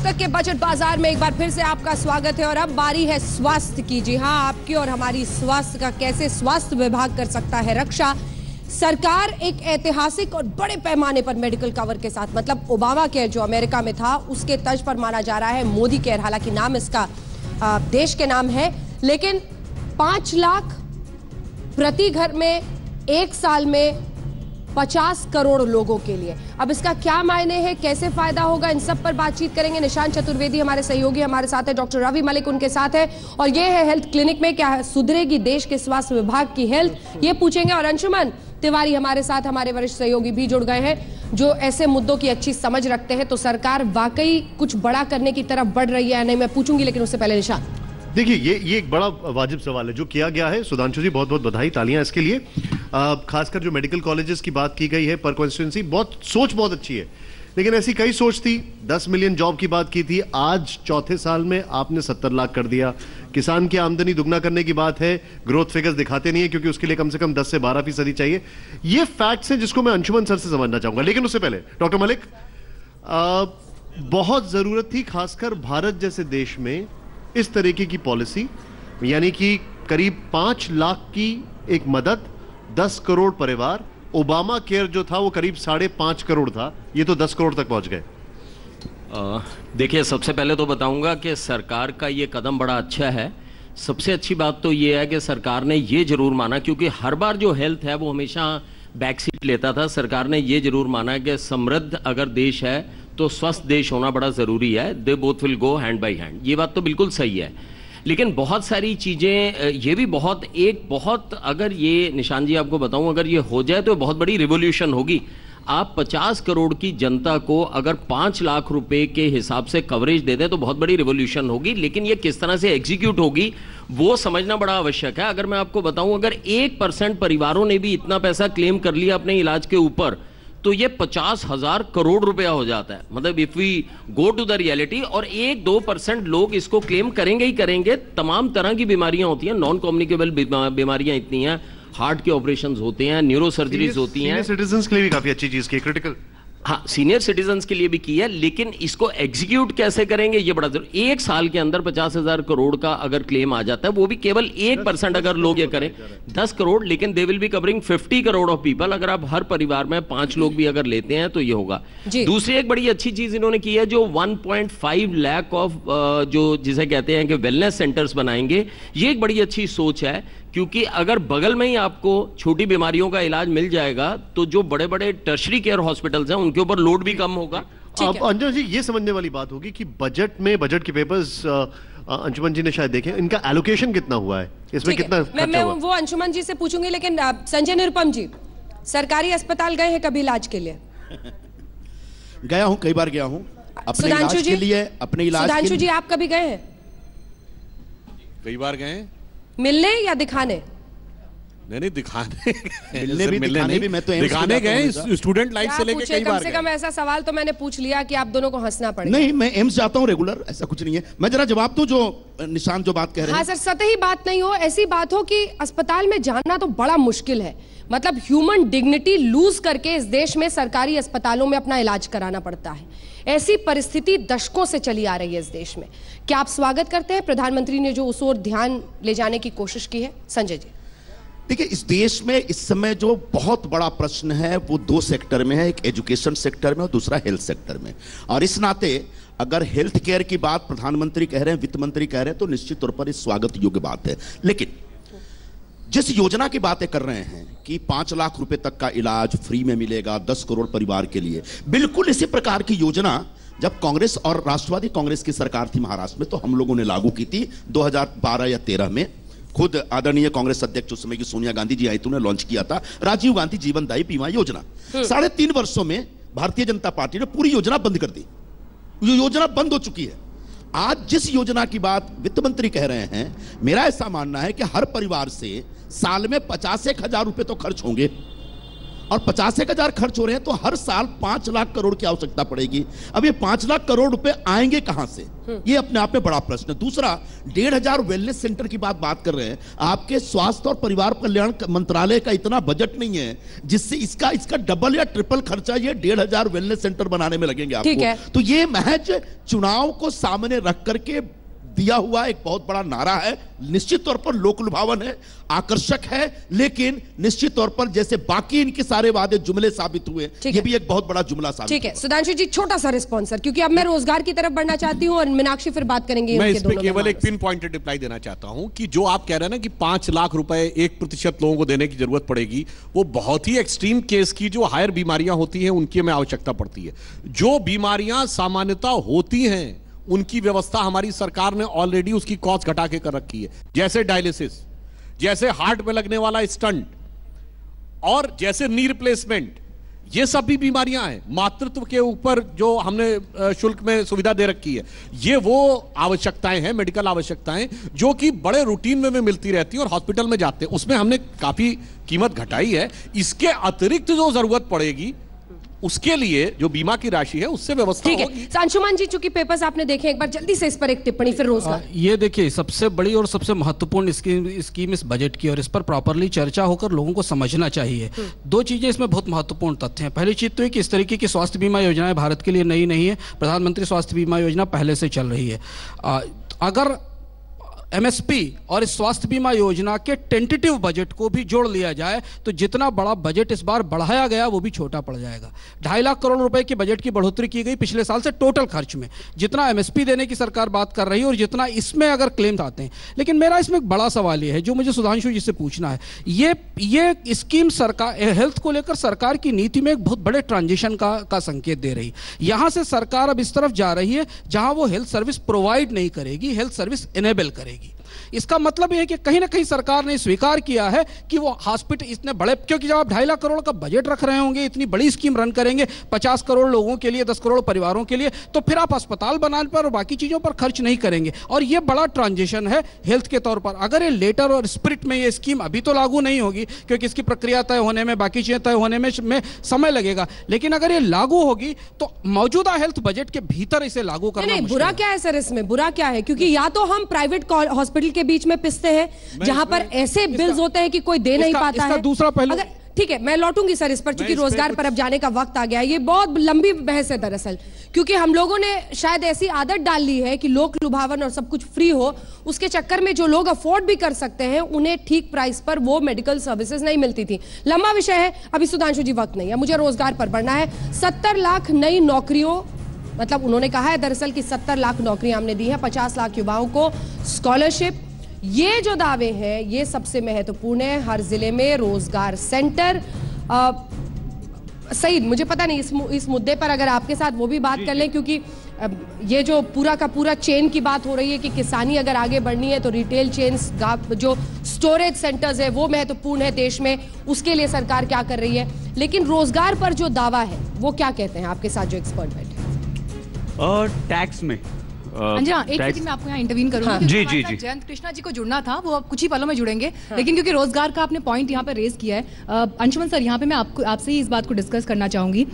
तक के बजट बाज़ार में एक बार फिर से आपका स्वागत है और अब बारी है स्वास्थ्य की। जी हाँ आपकी और हमारी स्वास्थ्य का कैसे स्वास्थ्य विभाग कर सकता है रक्षा? सरकार एक ऐतिहासिक और बड़े पैमाने पर मेडिकल कवर के साथ मतलब ओबामा केयर जो अमेरिका में था, उसके तर्ज पर माना जा रहा है। मोदी केयर हालाँकि नाम इसका देश के नाम है, लेकिन पाँच लाख प्रति घर में, एक साल में 50 करोड़ लोगों के लिए। अब इसका क्या मायने है, कैसे फ़ायदा होगा, इन सब पर बातचीत करेंगे निशान चतुर्वेदी, हमारे सहयोगी हमारे साथ है, डॉक्टर रवि मलिक उनके साथ है। और ये है हेल्थ क्लिनिक में क्या सुधरेगी देश के स्वास्थ्य विभाग की हेल्थ, ये पूछेंगे। और अंशुमन तिवारी हमारे साथ, हमारे वरिष्ठ सहयोगी भी जुड़ गए हैं, जो ऐसे मुद्दों की अच्छी समझ रखते हैं। तो सरकार वाकई कुछ बड़ा करने की तरफ़ बढ़ रही है, नहीं, मैं पूछूँगी, लेकिन उससे पहले निशान देखिए, ये ये एक बड़ा वाजिब सवाल है, जो किया गया है। सुधांशु जी बहुत बहुत बधाई, तालियाँ इसके लिए। खासकर जो मेडिकल कॉलेजेस की बात की गई है पर कॉन्स्टिट्यूंसी बहुत सोच बहुत अच्छी है। लेकिन ऐसी कई सोच थी। 10 मिलियन जॉब की बात की थी। आज चौथे साल में आपने 70 लाख कर दिया। किसान की आमदनी दुगना करने की बात है। ग्रोथ फिगर्स दिखाते नहीं है क्योंकि उसके लिए कम से कम 10 से 12 फ़ीसदी चाहिए। ये फैक्ट्स हैं जिसको मैं अंशुमन सर से समझना चाहूँगा। लेकिन उससे पहले डॉक्टर मलिक आ, बहुत ज़रूरत थी खासकर भारत जैसे देश में इस तरीके की पॉलिसी यानी कि करीब पाँच लाख की एक मदद दस करोड़ परिवार, ओबामा केयर जो था वो करीब साढ़े पाँच करोड़ था, ये तो दस करोड़ तक पहुँच गए। देखिए, सबसे पहले तो बताऊँगा कि सरकार का ये कदम बड़ा अच्छा है। सबसे अच्छी बात तो ये है कि सरकार ने ये ज़रूर माना, क्योंकि हर बार जो हेल्थ है वो हमेशा बैक सीट लेता था। सरकार ने ये ज़रूर माना कि समृद्ध अगर देश है तो स्वस्थ देश होना बड़ा ज़रूरी है। They both will go hand by hand ये बात तो बिल्कुल सही है। लेकिन बहुत सारी चीज़ें ये भी बहुत, एक बहुत, अगर ये निशान जी आपको बताऊँ, अगर ये हो जाए तो बहुत बड़ी रिवोल्यूशन होगी। आप 50 करोड़ की जनता को अगर 5 लाख रुपए के हिसाब से कवरेज दे दें तो बहुत बड़ी रिवोल्यूशन होगी। लेकिन ये किस तरह से एग्जीक्यूट होगी, वो समझना बड़ा आवश्यक है। अगर मैं आपको बताऊँ, अगर एक परसेंट परिवारों ने भी इतना पैसा क्लेम कर लिया अपने इलाज के ऊपर तो ये पचास हज़ार करोड़ रुपया हो जाता है। मतलब if we go to the reality और एक दो परसेंट लोग इसको क्लेम करेंगे ही करेंगे तमाम तरह की बीमारियाँ होती हैं। नॉन कॉम्युनिकेबल बीमारियाँ इतनी हैं हार्ट के ऑपरेशन होते हैं न्यूरो सर्जरीज होती हैं। सिटीजन के लिए भी काफ़ी अच्छी चीज़ की क्रिटिकल हाँ सीनियर सिटीजन के लिए भी की है लेकिन इसको एग्जीक्यूट कैसे करेंगे ये बड़ा ज़रूर एक साल के अंदर पचास हज़ार करोड़ का अगर क्लेम आ जाता है वो भी केवल एक परसेंट अगर लोग ये करें। दस करोड़ लेकिन they will be covering fifty crore of people अगर आप हर परिवार में पाँच लोग भी अगर लेते हैं तो ये होगा। दूसरी एक बड़ी अच्छी चीज़ इन्होंने की है जो वन लाख ऑफ़ जो जिसे कहते हैं कि वेलनेस सेंटर्स बनाएँगे ये एक बड़ी अच्छी सोच है क्योंकि अगर बगल में ही आपको छोटी बीमारियों का इलाज मिल जाएगा तो जो बड़े बड़े टर्शरी केयर हॉस्पिटल्स हैं उनके ऊपर लोड भी कम होगा। अब अंजन जी ये समझने वाली बात होगी कि बजट में बजट के पेपर्स अंशुमन जी ने शायद देखे इनका एलोकेशन कितना हुआ है? इसमें कितना मैं, मैं वो अंशुमन जी से पूछूँगी लेकिन संजय निरुपम जी सरकारी अस्पताल गए हैं कभी इलाज के लिए? गया हूँ कई बार गया हूँ। अपने इलाज के लिए अपने इलाज सुधांशु जी आप कभी गए हैं? कई बार गए मिलने या दिखाने? नहीं नहीं दिखाने। मिलने भी मिलने दिखाने भी मैं तो दिखाने गए स्टूडेंट लाइफ से लेके कई बार कम से कम ऐसा सवाल तो मैंने पूछ लिया कि आप दोनों को हंसना पड़ेगा। नहीं मैं एम्स जाता हूँ रेगुलर ऐसा कुछ नहीं है। मैं जरा जवाब दूँ जो निशान जो बात कह रहे हैं? हाँ सर सतही बात नहीं हो ऐसी बात हो कि अस्पताल में जाना तो बड़ा मुश्किल है। मतलब ह्यूमन डिग्निटी लूज करके इस देश में सरकारी अस्पतालों में अपना इलाज कराना पड़ता है। ऐसी परिस्थिति दशकों से चली आ रही है इस देश में। क्या आप स्वागत करते हैं? प्रधानमंत्री ने जो उस ओर ध्यान ले जाने की कोशिश की है। संजय जी। देखिए, इस देश में इस समय जो बहुत बड़ा प्रश्न है, वो दो सेक्टर में है, एक एजुकेशन सेक्टर में और दूसरा हेल्थ सेक्टर में। और इस नाते अगर हेल्थ केयर की बात प्रधानमंत्री कह रहे हैं, वित्त मंत्री कह रहे हैं तो निश्चित तौर पर इस स्वागत योग्य बात है। लेकिन जिस योजना की बातें कर रहे हैं कि पाँच लाख रुपए तक का इलाज फ्री में मिलेगा दस करोड़ परिवार के लिए बिल्कुल इसी प्रकार की योजना जब कांग्रेस और राष्ट्रवादी कांग्रेस की सरकार थी महाराष्ट्र में तो हम लोगों ने लागू की थी 2012 या 13 में। खुद आदरणीय कांग्रेस अध्यक्ष उस समय की सोनिया गांधी जी आई उन्हें लॉन्च किया था राजीव गांधी जीवनदायी बीमा योजना। हम्म। साढ़े तीन वर्षों में भारतीय जनता पार्टी ने पूरी योजना बंद कर दी। ये योजना बंद हो चुकी है। आज जिस योजना की बात वित्त मंत्री कह रहे हैं मेरा ऐसा मानना है कि हर परिवार से साल में पचास एक हज़ार रुपए तो खर्च होंगे। और पचास एक हज़ार खर्च हो रहे हैं तो हर साल पाँच लाख करोड़ की आवश्यकता पड़ेगी। अब ये पाँच लाख करोड़ रुपए आएँगे कहाँ से? ये अपने आप में बड़ा प्रश्न है। दूसरा डेढ़ हज़ार वेलनेस सेंटर की बात बात कर रहे हैं। आपके स्वास्थ्य और परिवार कल्याण मंत्रालय का इतना बजट नहीं है जिससे इसका इसका डबल या ट्रिपल खर्चा ये डेढ़ हज़ार वेलनेस सेंटर बनाने में लगेंगे आपको। तो ये महज चुनाव को सामने रख करके दिया हुआ एक बहुत बड़ा नारा है निश्चित तौर पर लोक लुभावन है आकर्षक है लेकिन निश्चित तौर पर जैसे बाकी इनके सारे वादे जुमले साबित हुए ये भी एक बहुत बड़ा जुमला साबित ठीक है। सुधांशु जी छोटा सा रिस्पॉन्स सर क्योंकि अब मैं रोज़गार की तरफ़ बढ़ना चाहती हूँ और मीनाक्षी फिर बात करेंगे मैं उनके इस पे दोनों केवल एक पिन पॉइंटेड रिप्लाई देना चाहता हूँ कि जो आप कह रहे हैं ना कि पाँच लाख रुपए एक प्रतिशत लोगों को देने की ज़रूरत पड़ेगी वो बहुत ही एक्सट्रीम केस की जो हायर बीमारियाँ होती हैं उनकी हमें आवश्यकता पड़ती है। जो बीमारियाँ सामान्यता होती हैं उनकी व्यवस्था हमारी सरकार ने ऑलरेडी उसकी कॉस्ट घटा के कर रखी है। जैसे डायलिसिस जैसे हार्ट में लगने वाला स्टंट और जैसे नी रिप्लेसमेंट ये सब भी बीमारियाँ हैं। मातृत्व के ऊपर जो हमने शुल्क में सुविधा दे रखी है ये वो आवश्यकताएँ हैं मेडिकल आवश्यकताएँ जो कि बड़े रूटीन में, में मिलती रहती हैं और हॉस्पिटल में जाते हैं। उसमें हमने काफ़ी कीमत घटाई है। इसके अतिरिक्त जो ज़रूरत पड़ेगी उसके लिए जो बीमा की राशि है उससे व्यवस्था ठीक है। सांशुमान जी चूँकि पेपर्स आपने देखे एक बार जल्दी से इस पर एक टिप्पणी फिर रोज़गार ये देखिए सबसे बड़ी और सबसे महत्वपूर्ण स्कीम स्कीम इस बजट की और इस पर प्रॉपरली चर्चा होकर लोगों को समझना चाहिए। दो चीज़ें इसमें बहुत महत्वपूर्ण तथ्य हैं। पहली चीज़ तो ये कि इस तरीके की स्वास्थ्य बीमा योजनाएँ भारत के लिए नई नहीं है। प्रधानमंत्री स्वास्थ्य बीमा योजना पहले से चल रही है। अगर एमएसपी और इस स्वास्थ्य बीमा योजना के टेंटेटिव बजट को भी जोड़ लिया जाए तो जितना बड़ा बजट इस बार बढ़ाया गया, वो भी छोटा पड़ जाएगा। ढाई लाख करोड़ रुपए की बजट की बढ़ोतरी की गई पिछले साल से टोटल खर्च में। जितना एमएसपी देने की सरकार बात कर रही है और जितना इसमें अगर क्लेम आते हैं। लेकिन मेरा इसमें एक बड़ा सवाल ये है, जो मुझे सुधांशु जी से पूछना है। ये ये स्कीम सरकार हेल्थ को लेकर सरकार की नीति में एक बहुत बड़े ट्रांजिशन का का संकेत दे रही। यहाँ से सरकार अब इस तरफ़ जा रही है, जहाँ वो हेल्थ सर्विस प्रोवाइड नहीं करेगी हेल्थ सर्विस इनेबल करेगी। Peggy. इसका मतलब यह है कि कहीं ना कहीं सरकार ने स्वीकार किया है कि वो हॉस्पिटल इतने बड़े क्योंकि जब आप ढाई लाख करोड़ का बजट रख रहे होंगे इतनी बड़ी स्कीम रन करेंगे पचास करोड़ लोगों के लिए दस करोड़ परिवारों के लिए तो फिर आप अस्पताल बनाने पर और बाकी चीज़ों पर खर्च नहीं करेंगे। और ये बड़ा ट्रांजिशन है हेल्थ के तौर पर। अगर ये लेटर और स्पिरिट में ये स्कीम अभी तो लागू नहीं होगी क्योंकि इसकी प्रक्रिया तय होने में बाकी चीज़ें तय होने में, में समय लगेगा लेकिन अगर ये लागू होगी तो मौजूदा हेल्थ बजट के भीतर इसे लागू करना बुरा क्या है सर इसमें? बुरा क्या है? क्योंकि या तो हम प्राइवेट हॉस्पिटल के बीच में पिसते हैं जहाँ पर ऐसे बिल्स होते हैं कि कोई दे नहीं पाता है। दूसरा पहलू- अगर ठीक है मैं लौटूँगी सर इस पर क्योंकि रोज़गार पर अब जाने का वक्त आ गया ये बहुत लंबी बहस है दरअसल क्योंकि हम लोगों ने शायद ऐसी आदत डाल ली है कि लोक लुभावन और सब कुछ फ्री हो उसके चक्कर में जो लोग अफोर्ड भी कर सकते हैं उन्हें ठीक प्राइस पर वो मेडिकल सर्विसेज़ नहीं मिलती थी। लंबा विषय है अभी सुधांशु जी वक्त नहीं है मुझे रोज़गार पर बढ़ना है। सत्तर लाख नई नौकरियों मतलब उन्होंने कहा है दरअसल कि 70 लाख नौकरियाँ हमने दी हैं 50 लाख युवाओं को स्कॉलरशिप ये जो दावे हैं ये सबसे महत्वपूर्ण है। हर ज़िले में रोज़गार सेंटर। सईद मुझे पता नहीं इस इस मुद्दे पर अगर आपके साथ वो भी बात कर लें क्योंकि ये जो पूरा का पूरा चेन की बात हो रही है कि किसानी अगर आगे बढ़नी है तो रिटेल चेन्स जो स्टोरेज सेंटर्स है वो महत्वपूर्ण है देश में। उसके लिए सरकार क्या कर रही है? लेकिन रोज़गार पर जो दावा है वो क्या कहते हैं आपके साथ जो एक्सपर्ट बैठे? हैं? टैक्स में हाँ हाँ एक सेकंड में आपको यहाँ इंटरवीन करूँगा हाँ। जी, जी, जी। जयंत कृष्णा जी को जुड़ना था वो अब कुछ ही पलों में जुड़ेंगे हाँ। लेकिन क्योंकि रोज़गार का आपने पॉइंट यहाँ पे रेज किया है अंशुमन सर यहाँ पे मैं आपको आपसे ही इस बात को डिस्कस करना चाहूँगी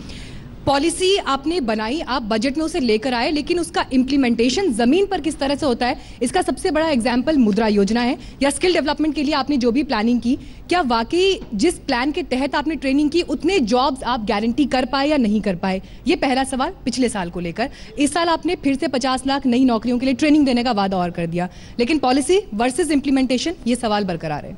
पॉलिसी आपने बनाई, आप बजट में उसे लेकर आए, लेकिन उसका इम्प्लीमेंटेशन ज़मीन पर किस तरह से होता है, इसका सबसे बड़ा एग्ज़ाम्पल मुद्रा योजना है, या स्किल डेवलपमेंट के लिए आपने जो भी प्लानिंग की, क्या वाकई जिस प्लान के तहत आपने ट्रेनिंग की, उतने जॉब्स आप गारंटी कर पाए या नहीं कर पाए? ये पहला सवाल पिछले साल को लेकर। इस साल आपने फिर से 50 लाख नई नौकरियों के लिए ट्रेनिंग देने का वादा और कर दिया। लेकिन पॉलिसी वर्सेज इम्प्लीमेंटेशन ये सवाल बरकरार है।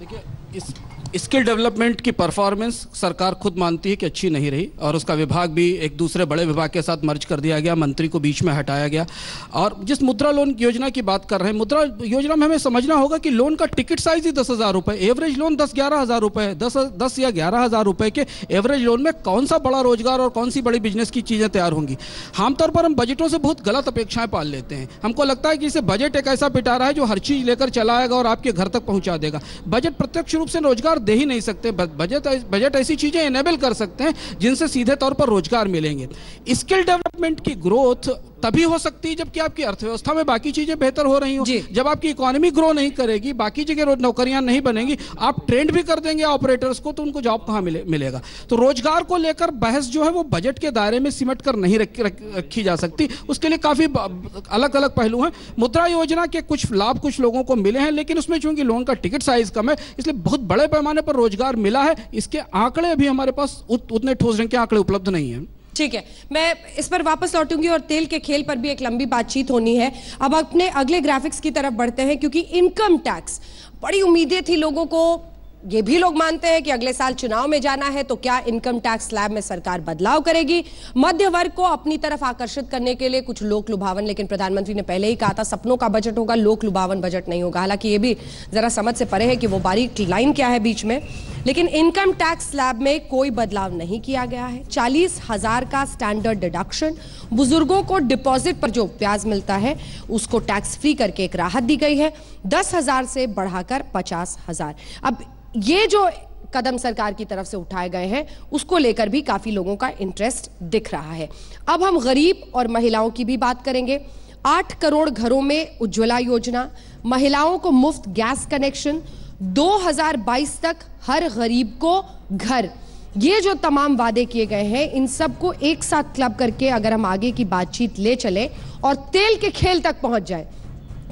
देखिए, इस स्किल डेवलपमेंट की परफॉर्मेंस सरकार खुद मानती है कि अच्छी नहीं रही और उसका विभाग भी एक दूसरे बड़े विभाग के साथ मर्ज कर दिया गया, मंत्री को बीच में हटाया गया। और जिस मुद्रा लोन योजना की बात कर रहे हैं, मुद्रा योजना में हमें समझना होगा कि लोन का टिकट साइज़ ही दस हज़ार रुपये एवरेज लोन दस ग्यारह हज़ार रुपये दस दस या ग्यारह हज़ार रुपये के एवरेज लोन में कौन सा बड़ा रोज़गार और कौन सी बड़ी बिज़नेस की चीज़ें तैयार होंगी? आमतौर पर हम बजटों से बहुत गलत अपेक्षाएँ पाल लेते हैं। हमको लगता है कि इसे बजट एक ऐसा पिटारा है जो हर चीज़ लेकर चलाएगा और आपके घर तक पहुँचा देगा। बजट प्रत्यक्ष रूप से रोज़गार रोज़गार दे ही नहीं सकते। बजट बजट ऐसी चीज़ें इनेबल कर सकते हैं जिनसे सीधे तौर पर रोज़गार मिलेंगे। स्किल डेवलपमेंट की ग्रोथ तभी हो सकती है जबकि आपकी अर्थव्यवस्था में बाकी चीज़ें बेहतर हो रही हो। जब आपकी इकोनॉमी ग्रो नहीं करेगी बाकी जगह नौकरियाँ नहीं बनेंगी आप ट्रेंड भी कर देंगे ऑपरेटर्स को तो उनको जॉब कहाँ मिले मिलेगा। तो रोज़गार को लेकर बहस जो है वो बजट के दायरे में सिमट कर नहीं रख, रख, रखी जा सकती। उसके लिए काफ़ी अलग अलग पहलू हैं। मुद्रा योजना के कुछ लाभ कुछ लोगों को मिले हैं लेकिन उसमें चूँकि लोगों का टिकट साइज़ कम है इसलिए बहुत बड़े पैमाने पर रोज़गार मिला है इसके आंकड़े भी हमारे पास उत, उतने ठोस ढंग के आंकड़े उपलब्ध नहीं है। ठीक है मैं इस पर वापस लौटूँगी और तेल के खेल पर भी एक लंबी बातचीत होनी है। अब अपने अगले ग्राफिक्स की तरफ़ बढ़ते हैं क्योंकि इनकम टैक्स बड़ी उम्मीदें थी लोगों को। ये भी लोग मानते हैं कि अगले साल चुनाव में जाना है तो क्या इनकम टैक्स स्लैब में सरकार बदलाव करेगी? मध्य वर्ग को अपनी तरफ़ आकर्षित करने के लिए कुछ लोक लुभावन, लेकिन प्रधानमंत्री ने पहले ही कहा था, सपनों का बजट होगा, लोक लुभावन बजट नहीं होगा। हालाँकि ये भी जरा समझ से परे है कि वो बारीक लाइन क्या है बीच में। लेकिन इनकम टैक्स स्लैब में कोई बदलाव नहीं किया गया है। चालीस हज़ार का स्टैंडर्ड डिडक्शन, बुज़ुर्गों को डिपॉजिट पर जो ब्याज मिलता है, उसको टैक्स फ्री करके एक राहत दी गई है, दस हज़ार से बढ़ाकर पचास हज़ार। अब ये जो कदम सरकार की तरफ़ से उठाए गए हैं, उसको लेकर भी काफ़ी लोगों का इंटरेस्ट दिख रहा है। अब हम गरीब और महिलाओं की भी बात करेंगे। आठ करोड़ घरों में उज्ज्वला योजना, महिलाओं को मुफ़्त गैस कनेक्शन 2022 तक हर गरीब को घर। ये जो तमाम वादे किए गए हैं, इन सबको एक साथ क्लब करके अगर हम आगे की बातचीत ले चले और तेल के खेल तक पहुँच जाए,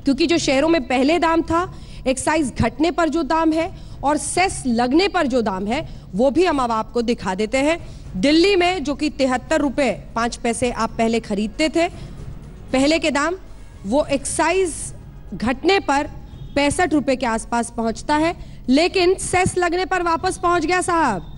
क्योंकि जो शहरों में पहले दाम था, एक्साइज घटने पर जो दाम है और सेस लगने पर जो दाम है, वो भी हम अब आपको दिखा देते हैं। दिल्ली में, जो कि तिहत्तर रुपए पाँच पैसे आप पहले खरीदते थे, पहले के दाम, वो एक्साइज घटने पर पैंसठ रुपए के आसपास पहुँचता है। लेकिन सेस लगने पर वापस पहुँच गया साहब,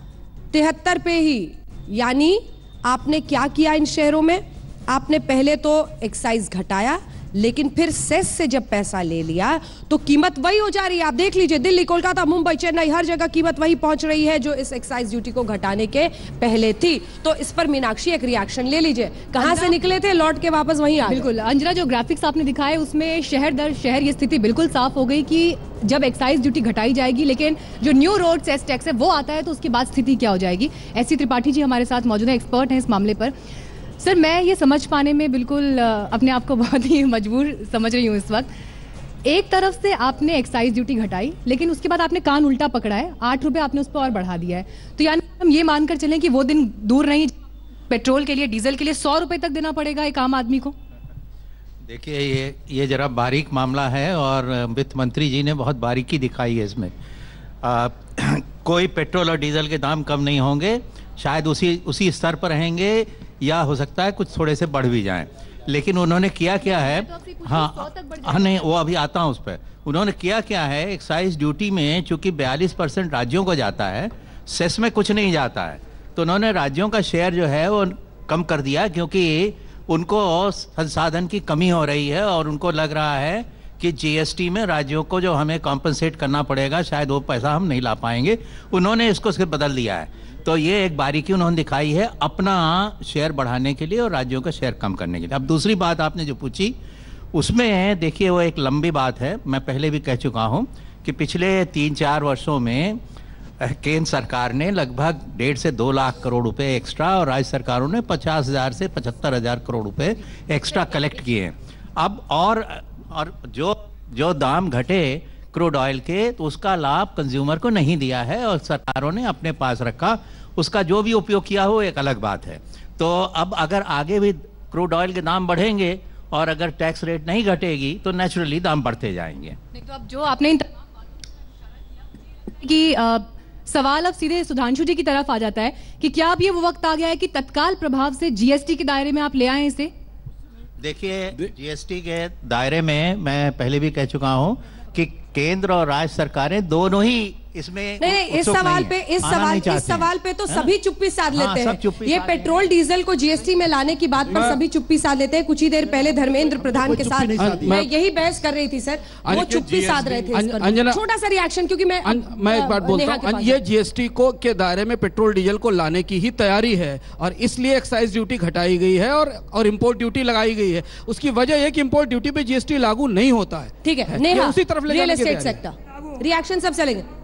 तिहत्तर पे ही। यानी आपने क्या किया इन शहरों में? आपने पहले तो एक्साइज घटाया लेकिन फिर सेस से जब पैसा ले लिया तो कीमत वही हो जा रही है। आप देख लीजिए दिल्ली कोलकाता मुंबई चेन्नई हर जगह कीमत वही पहुँच रही है जो इस एक्साइज ड्यूटी को घटाने के पहले थी। तो इस पर मीनाक्षी एक रिएक्शन ले लीजिए। कहाँ से निकले थे? लौट के वापस वहीं आ बिल्कुल अंजना जो ग्राफिक्स आपने दिखाए उसमें शहर दर शहर ये स्थिति बिल्कुल साफ़ हो गई कि जब एक्साइज ड्यूटी घटाई जाएगी लेकिन जो न्यू रोड सेस टैक्स है वो आता है तो उसके बाद स्थिति क्या हो जाएगी? ऐसी त्रिपाठी जी हमारे साथ मौजूद है एक्सपर्ट है इस मामले पर। सर मैं ये समझ पाने में बिल्कुल अपने आप को बहुत ही मजबूर समझ रही हूँ इस वक्त। एक तरफ़ से आपने एक्साइज ड्यूटी घटाई लेकिन उसके बाद आपने कान उल्टा पकड़ा है। आठ रुपये आपने उस पर और बढ़ा दिया है। तो यानी हम ये मानकर चलें कि वो दिन दूर नहीं पेट्रोल के लिए डीजल के लिए सौ रुपये तक देना पड़ेगा एक आम आदमी को? देखिए ये ये जरा बारीक मामला है और वित्त मंत्री जी ने बहुत बारीकी दिखाई है इसमें। आ, कोई पेट्रोल और डीजल के दाम कम नहीं होंगे। शायद उसी उसी स्तर पर रहेंगे। या हो सकता है कुछ थोड़े से बढ़ भी जाएँ। लेकिन उन्होंने किया क्या है? हाँ हाँ नहीं वो अभी आता हूँ उस पर उन्होंने किया क्या है? एक्साइज ड्यूटी में चूँकि 42 परसेंट राज्यों को जाता है सेस में कुछ नहीं जाता है। तो उन्होंने राज्यों का शेयर जो है वो कम कर दिया क्योंकि उनको संसाधन की कमी हो रही है और उनको लग रहा है कि जीएसटी में राज्यों को जो हमें कॉम्पनसेट करना पड़ेगा शायद वो पैसा हम नहीं ला पाएँगे। उन्होंने इसको सिर्फ़ बदल दिया है। तो ये एक बारीकी उन्होंने दिखाई है अपना शेयर बढ़ाने के लिए और राज्यों का शेयर कम करने के लिए। अब दूसरी बात आपने जो पूछी, उसमें देखिए वो एक लंबी बात है, मैं पहले भी कह चुका हूँ कि पिछले तीन चार वर्षों में केंद्र सरकार ने लगभग डेढ़ से दो लाख करोड़ रुपए एक्स्ट्रा और राज्य सरकारों ने पचास हज़ार से पचहत्तर हज़ार करोड़ रुपए एक्स्ट्रा कलेक्ट किए हैं। अब और और जो जो दाम घटे क्रूड ऑयल के तो उसका लाभ कंज्यूमर को नहीं दिया है और सरकारों ने अपने पास रखा। उसका जो भी उपयोग किया हो एक अलग बात है। तो अब अगर आगे भी क्रूड ऑयल के दाम बढ़ेंगे और अगर टैक्स रेट नहीं घटेगी तो नेचुरली दाम बढ़ते जाएँगे। तो अब जो आपने इन कि सवाल अब सीधे सुधांशु जी की तरफ़ आ जाता है कि क्या अब ये वो वक्त आ गया है कि तत्काल प्रभाव से जीएसटी के दायरे में आप ले आए इसे? देखिए जीएसटी के दायरे में मैं पहले भी कह चुका हूँ कि केंद्र और राज्य सरकारें दोनों ही इसमें नहीं नहीं इस सवाल पे इस सवाल इस सवाल पे तो हैं? सभी चुप्पी साध हाँ, लेते सब हैं ये पेट्रोल डीजल को जीएसटी में लाने की बात पर सभी चुप्पी साध लेते हैं। कुछ ही देर पहले धर्मेंद्र प्रधान के साथ मैं यही बहस कर रही थी सर। वो चुप्पी साध रहे थे। अंजना- छोटा सा रिएक्शन क्योंकि मैं मैं एक बात अ, बोलता हूँ। ये जीएसटी को के दायरे में पेट्रोल डीजल को लाने की ही तैयारी है और इसलिए एक्साइज ड्यूटी घटाई गई है और और इंपोर्ट ड्यूटी लगाई गई है। उसकी वजह यह कि इंपोर्ट ड्यूटी पे जीएसटी लागू नहीं होता है। ठीक है उसी तरफ़ रियल एस्टेट सेक्टर रिएक्शन सब चलेंगे।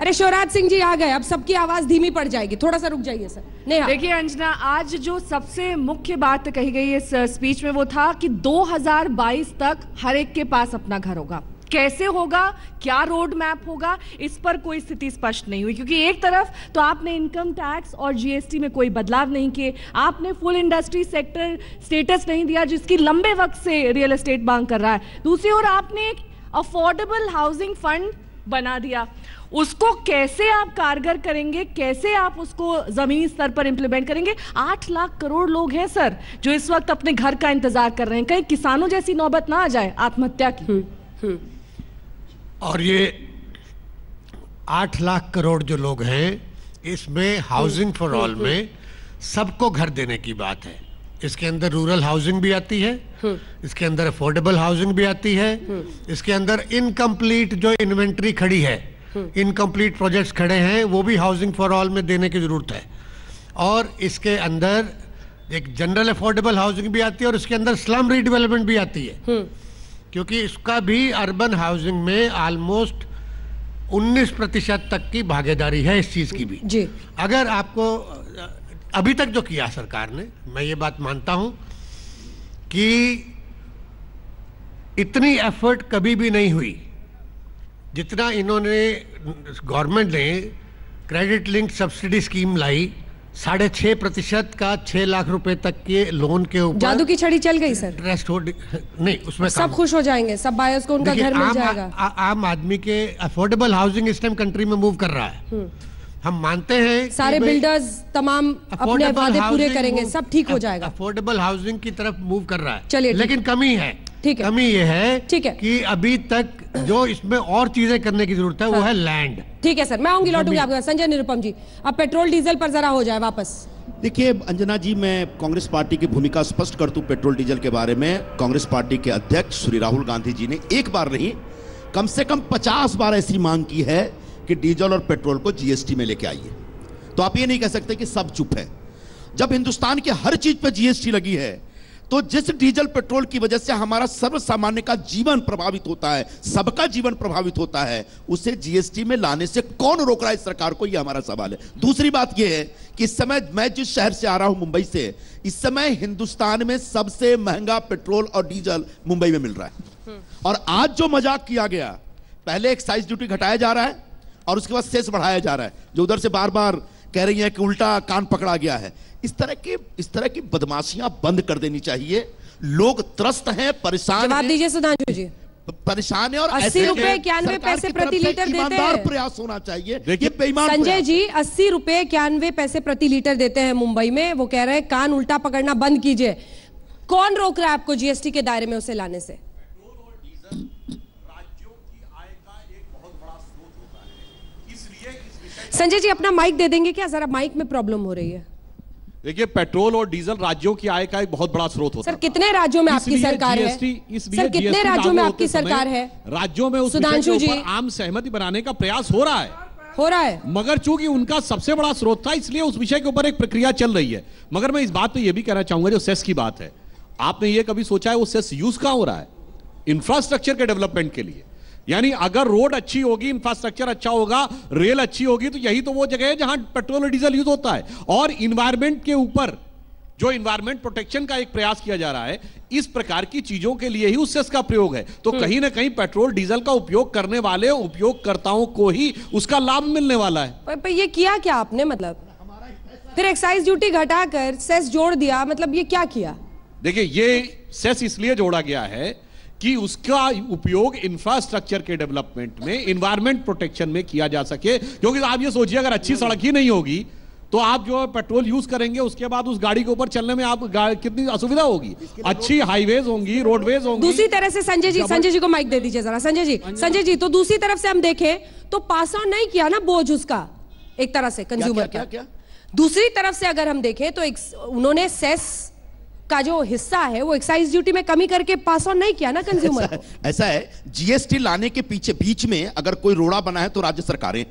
अरे शिवराज सिंह जी आ गए, अब सबकी आवाज़ धीमी पड़ जाएगी। थोड़ा सा रुक जाइए सर। नेहा। देखिए अंजना, आज जो सबसे मुख्य बात कही गई इस स्पीच में वो था कि 2022 तक हर एक के पास अपना घर होगा। कैसे होगा? क्या रोड मैप होगा? इस पर कोई स्थिति स्पष्ट नहीं हुई। क्योंकि एक तरफ़ तो आपने इनकम टैक्स और जीएसटी में कोई बदलाव नहीं किए, आपने फुल इंडस्ट्री सेक्टर स्टेटस नहीं दिया, जिसकी लंबे वक्त से रियल एस्टेट मांग कर रहा है। दूसरी ओर आपने एक अफोर्डेबल हाउसिंग फंड बना दिया। उसको कैसे आप कारगर करेंगे कैसे आप उसको जमीनी स्तर पर इंप्लीमेंट करेंगे? आठ लाख करोड़ लोग हैं सर जो इस वक्त अपने घर का इंतज़ार कर रहे हैं। कहीं किसानों जैसी नौबत ना आ जाए आत्महत्या की? हुँ, हुँ. और ये आठ लाख करोड़ जो लोग हैं इसमें हाउसिंग फॉर ऑल में सबको घर देने की बात है। इसके अंदर रूरल हाउसिंग भी आती है इसके अंदर अफोर्डेबल हाउसिंग भी आती है इसके अंदर इनकम्प्लीट जो इन्वेंट्री खड़ी है इनकम्प्लीट प्रोजेक्ट्स खड़े हैं वो भी हाउसिंग फॉर ऑल में देने की ज़रूरत है। और इसके अंदर एक जनरल अफोर्डेबल हाउसिंग भी आती है और इसके अंदर स्लम रीडेवलपमेंट भी आती है। क्योंकि इसका भी अर्बन हाउसिंग में ऑलमोस्ट 19 प्रतिशत तक की भागीदारी है इस चीज़ की भी। जी। अगर आपको अभी तक जो किया सरकार ने मैं ये बात मानता हूँ कि इतनी एफर्ट कभी भी नहीं हुई जितना इन्होंने गवर्नमेंट ने क्रेडिट लिंक सब्सिडी स्कीम लाई साढ़े छह प्रतिशत का छह लाख रुपए तक के लोन के ऊपर जादू की छड़ी चल गई सर। इंटरेस्ट हो नहीं उसमें सब खुश हो जाएँगे सब बायर्स को उनका घर मिल जाएगा। आ, आम आदमी के अफोर्डेबल हाउसिंग इस टाइम कंट्री में मूव कर रहा है। हम मानते हैं सारे बिल्डर्स तमाम अपने वादे पूरे करेंगे सब ठीक हो जाएगा। अफोर्डेबल हाउसिंग की तरफ़ मूव कर रहा है। चलिए, लेकिन कमी है। ठीक है। कमी ये है ठीक है। कि अभी तक जो इसमें और चीज़ें करने की ज़रूरत है वो है। लैंड ठीक है सर मैं आऊँगी लौटूँगी। आपका संजय निरुपम जी अब पेट्रोल डीजल पर जरा हो जाए वापस। देखिए अंजना जी मैं कांग्रेस पार्टी की भूमिका स्पष्ट कर दूँ पेट्रोल डीजल के बारे में। कांग्रेस पार्टी के अध्यक्ष श्री राहुल गांधी जी ने एक बार नहीं कम से कम पचास बार ऐसी मांग की है कि डीजल और पेट्रोल को जीएसटी में लेके आइए। तो आप ये नहीं कह सकते कि सब चुप है। जब हिंदुस्तान की हर चीज़ पर जीएसटी लगी है तो जिस डीजल, पेट्रोल की वजह से हमारा सर्व सामान्य का जीवन प्रभावित होता है, सबका जीवन प्रभावित होता है, उसे जीएसटी में लाने से कौन रोक रहा है सरकार को? यह हमारा सवाल है। दूसरी बात यह है कि इस समय मैं जिस शहर से आ रहा हूँ, मुंबई से, इस समय हिंदुस्तान में सबसे महँगा पेट्रोल और डीजल मुंबई में मिल रहा है। और आज जो मज़ाक किया गया, पहले एक्साइज ड्यूटी घटाया जा रहा है और उसके बाद सेस बढ़ाया जा रहा है। जो उधर से बार बार कह रही हैं कि उल्टा कान पकड़ा गया है। इस तरह की इस तरह की बदमाशियाँ बंद कर देनी चाहिए। लोग त्रस्त हैं परेशान जवाब दीजिए सुधांशु जी। परेशान है और 80 ऐसे रुपए में 91 सरकार पैसे प्रति लीटर देते हैं। प्रयास होना चाहिए। देखिए, बेईमान संजय जी अस्सी रुपए इक्यानवे पैसे प्रति लीटर देते हैं मुंबई में। वो कह रहे हैं कान उल्टा पकड़ना बंद कीजिए। कौन रोक रहा है आपको जीएसटी के दायरे में उसे लाने से? संजय जी अपना माइक दे देंगे क्या? जरा माइक में प्रॉब्लम हो रही है। देखिए पेट्रोल और डीजल राज्यों की आय का एक बहुत बड़ा स्रोत होता सर है। कितने राज्यों में आपकी सरकार है? सर कितने राज्यों में आपकी सरकार है? राज्यों में उस सुधांशु जी। आम सहमति बनाने का प्रयास हो रहा है। हो रहा है। मगर चूँकि उनका सबसे बड़ा स्रोत था इसलिए उस विषय के ऊपर एक प्रक्रिया चल रही है। मगर मैं इस बात पे यह भी कहना चाहूँगा जो सेस की बात है। आपने ये कभी सोचा है वो सेस यूज़ कहाँ हो रहा है? इंफ्रास्ट्रक्चर के डेवलपमेंट के लिए। यानी अगर रोड अच्छी होगी इंफ्रास्ट्रक्चर अच्छा होगा रेल अच्छी होगी तो यही तो वो जगह है जहाँ पेट्रोल और डीजल यूज़ होता है। और इन्वायरमेंट के ऊपर जो इन्वायरमेंट प्रोटेक्शन का एक प्रयास किया जा रहा है इस प्रकार की चीज़ों के लिए ही उस सेस का प्रयोग है। तो कहीं ना कहीं पेट्रोल डीजल का उपयोग करने वाले उपयोगकर्ताओं को ही उसका लाभ मिलने वाला है। पर, पर ये किया क्या आपने मतलब? फिर एक्साइज ड्यूटी घटाकर सेस जोड़ दिया मतलब ये क्या किया? देखिए ये सेस इसलिए जोड़ा गया है कि उसका उपयोग इंफ्रास्ट्रक्चर के डेवलपमेंट में इन्वायरमेंट प्रोटेक्शन में किया जा सके। क्योंकि आप ये सोचिए अगर अच्छी सड़क ही नहीं होगी तो आप जो है पेट्रोल यूज़ करेंगे उसके बाद उस गाड़ी के ऊपर चलने में आप कितनी असुविधा होगी? अच्छी हाईवेज होंगी रोडवेज़ होंगी। दूसरी तरह से संजय जी संजय जी को माइक दे दीजिए जरा। संजय जी संजय जी तो दूसरी तरफ़ से हम देखें तो पास ऑन नहीं किया ना बोझ उसका एक तरह से कंज्यूमर का। दूसरी तरफ़ से अगर हम देखें तो एक उन्होंने सेस का जो हिस्सा है वो एक्साइज ड्यूटी में कमी करके पास ऑन नहीं किया ना कंज्यूमर ऐसा है ऐसा है जीएसटी लाने के पीछे बीच में अगर कोई रोड़ा बना है तो राज्य सरकारें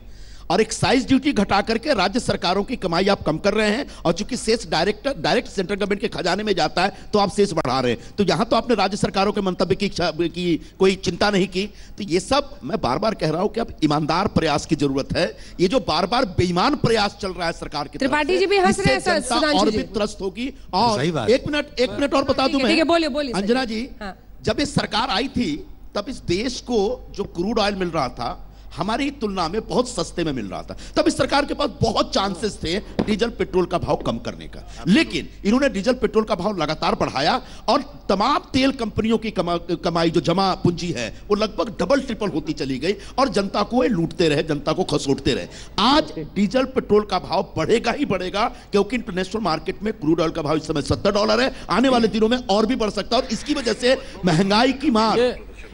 और एक्साइज ड्यूटी घटा करके राज्य सरकारों की कमाई आप कम कर रहे हैं और चूँकि cess direct direct central government के खजाने में जाता है तो आप सेस बढ़ा रहे हैं। तो यहाँ तो आपने राज्य सरकारों के मंतव्य की, की कोई चिंता नहीं की। तो ये सब मैं बार बार कह रहा हूँ कि अब ईमानदार प्रयास की ज़रूरत है। ये जो बार बार बेईमान प्रयास चल रहा है सरकार की त्रिपाठी जी भी हंस रहे हैं सर, और भी त्रस्त होगी। और एक मिनट एक मिनट और बता दूँ मैं। बोलिए, बोलिए, अंजना जी हाँ। जब इस सरकार आई थी तब इस देश को जो क्रूड ऑयल मिल रहा था हमारी तुलना में बहुत सस्ते में मिल रहा था। तब इस सरकार के पास बहुत चांसेस थे डीजल पेट्रोल का भाव कम करने का। लेकिन इन्होंने डीजल पेट्रोल का भाव लगातार बढ़ाया और तमाम तेल कंपनियों की कमा, कमाई जो जमा पूंजी है वो लगभग डबल ट्रिपल होती चली गई और जनता को ये लूटते रहे जनता को खसोटते रहे। आज डीजल पेट्रोल का भाव बढ़ेगा ही बढ़ेगा क्योंकि इंटरनेशनल मार्केट में क्रूड ऑयल का भाव इस समय सत्तर डॉलर है आने वाले दिनों में और भी बढ़ सकता है और इसकी वजह से महँगाई की मार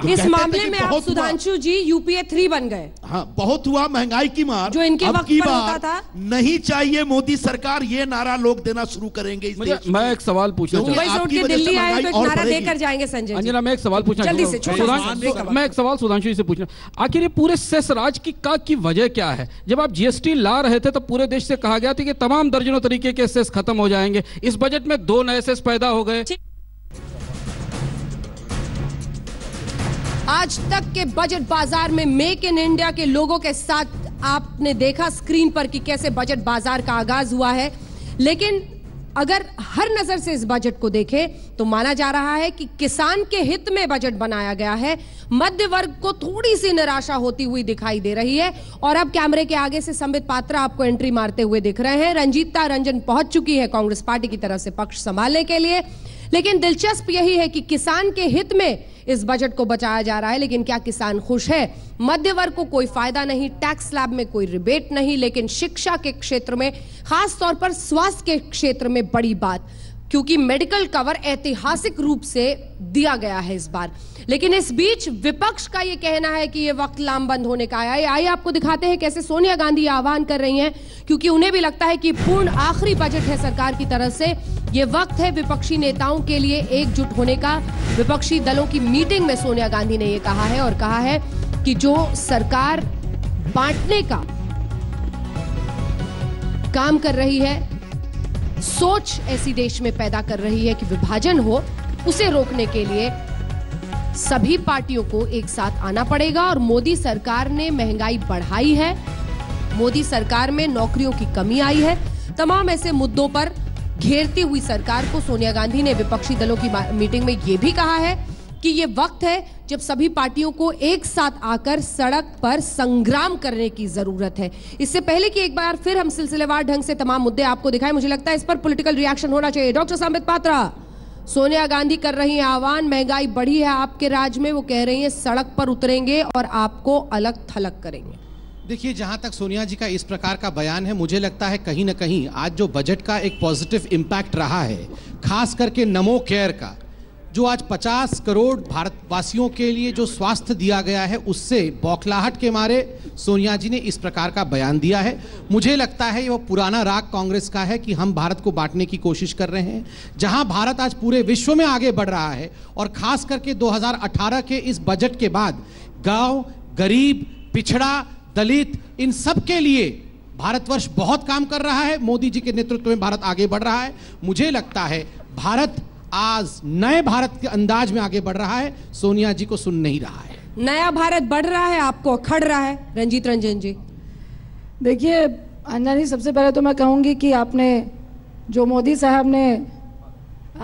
इस मामले में आप सुधांशु जी यूपीए थ्री बन गए। हाँ बहुत हुआ महँगाई की मार। जो इनके वक्त की पर होता था। नहीं चाहिए मोदी सरकार ये नारा लोग देना शुरू करेंगे इस देश मैं एक सवाल पूछना मुंबई से के दिल्ली आए तो एक नारा देकर जाएँगे संजय जी। अंजना मैं एक सवाल पूछना जल्दी से, मैं एक सवाल सुधांशु जी से पूछना। आखिर ये पूरे सेस राज की का की वजह क्या है? जब आप जीएसटी ला रहे थे तो पूरे देश से कहा गया था कि तमाम दर्जनों तरीके के सेस खत्म हो जाएँगे। इस बजट में दो नए सेस पैदा हो गए। आज तक के बजट बाज़ार में मेक इन इंडिया के लोगों के साथ आपने देखा स्क्रीन पर कि कैसे बजट बाज़ार का आगाज़ हुआ है। लेकिन अगर हर नज़र से इस बजट को देखें तो माना जा रहा है कि किसान के हित में बजट बनाया गया है। मध्य वर्ग को थोड़ी सी निराशा होती हुई दिखाई दे रही है। और अब कैमरे के आगे से संबित पात्रा आपको एंट्री मारते हुए दिख रहे हैं। रंजीता रंजन पहुँच चुकी है कांग्रेस पार्टी की तरफ़ से पक्ष संभालने के लिए। लेकिन दिलचस्प यही है कि किसान के हित में इस बजट को बचाया जा रहा है, लेकिन क्या किसान खुश है? मध्य वर्ग को कोई फ़ायदा नहीं, टैक्स लैब में कोई रिबेट नहीं, लेकिन शिक्षा के क्षेत्र में, खासतौर पर स्वास्थ्य के क्षेत्र में बड़ी बात। क्योंकि मेडिकल कवर ऐतिहासिक रूप से दिया गया है इस बार। लेकिन इस बीच विपक्ष का यह कहना है कि यह वक्त लामबंद होने का आया आइए आपको दिखाते हैं कैसे सोनिया गांधी आह्वान कर रही हैं, क्योंकि उन्हें भी लगता है कि पूर्ण आखिरी बजट है सरकार की तरफ़ से। यह वक्त है विपक्षी नेताओं के लिए एकजुट होने का। विपक्षी दलों की मीटिंग में सोनिया गांधी ने यह कहा है और कहा है कि जो सरकार बांटने का काम कर रही है सोच ऐसी देश में पैदा कर रही है कि विभाजन हो, उसे रोकने के लिए सभी पार्टियों को एक साथ आना पड़ेगा और मोदी सरकार ने महँगाई बढ़ाई है। मोदी सरकार में नौकरियों की कमी आई है। तमाम ऐसे मुद्दों पर घेरती हुई सरकार को सोनिया गांधी ने विपक्षी दलों की मीटिंग में यह भी कहा है कि ये वक्त है जब सभी पार्टियों को एक साथ आकर सड़क पर संग्राम करने की ज़रूरत है। इससे पहले कि एक बार फिर हम सिलसिलेवार ढंग से तमाम मुद्दे आपको दिखाएँ, मुझे लगता है इस पर पॉलिटिकल रिएक्शन होना चाहिए। डॉक्टर संबित पात्रा सोनिया गांधी कर रही हैं आह्वान, महँगाई बढ़ी है आपके राज्य में, वो कह रही हैं सड़क पर उतरेंगे और आपको अलग थलग करेंगे। देखिए, जहाँ तक सोनिया जी का इस प्रकार का बयान है, मुझे लगता है कहीं ना कहीं आज जो बजट का एक पॉजिटिव इम्पैक्ट रहा है, खास करके नमो केयर का जो आज 50 करोड़ भारतवासियों के लिए जो स्वास्थ्य दिया गया है, उससे बौखलाहट के मारे सोनिया जी ने इस प्रकार का बयान दिया है। मुझे लगता है ये वो पुराना राग कांग्रेस का है कि हम भारत को बांटने की कोशिश कर रहे हैं। जहाँ भारत आज पूरे विश्व में आगे बढ़ रहा है और खास करके 2018 के इस बजट के बाद गाँव, गरीब, पिछड़ा, दलित, इन सब के लिए भारतवर्ष बहुत काम कर रहा है। मोदी जी के नेतृत्व में भारत आगे बढ़ रहा है। मुझे लगता है भारत आज नए भारत के अंदाज में आगे बढ़ रहा है। सोनिया जी को सुन नहीं रहा है। नया भारत बढ़ रहा है आपको खड़ रहा है रंजीत रंजन जी? देखिए अंजना जी सबसे पहले तो मैं कहूँगी कि आपने जो मोदी साहब ने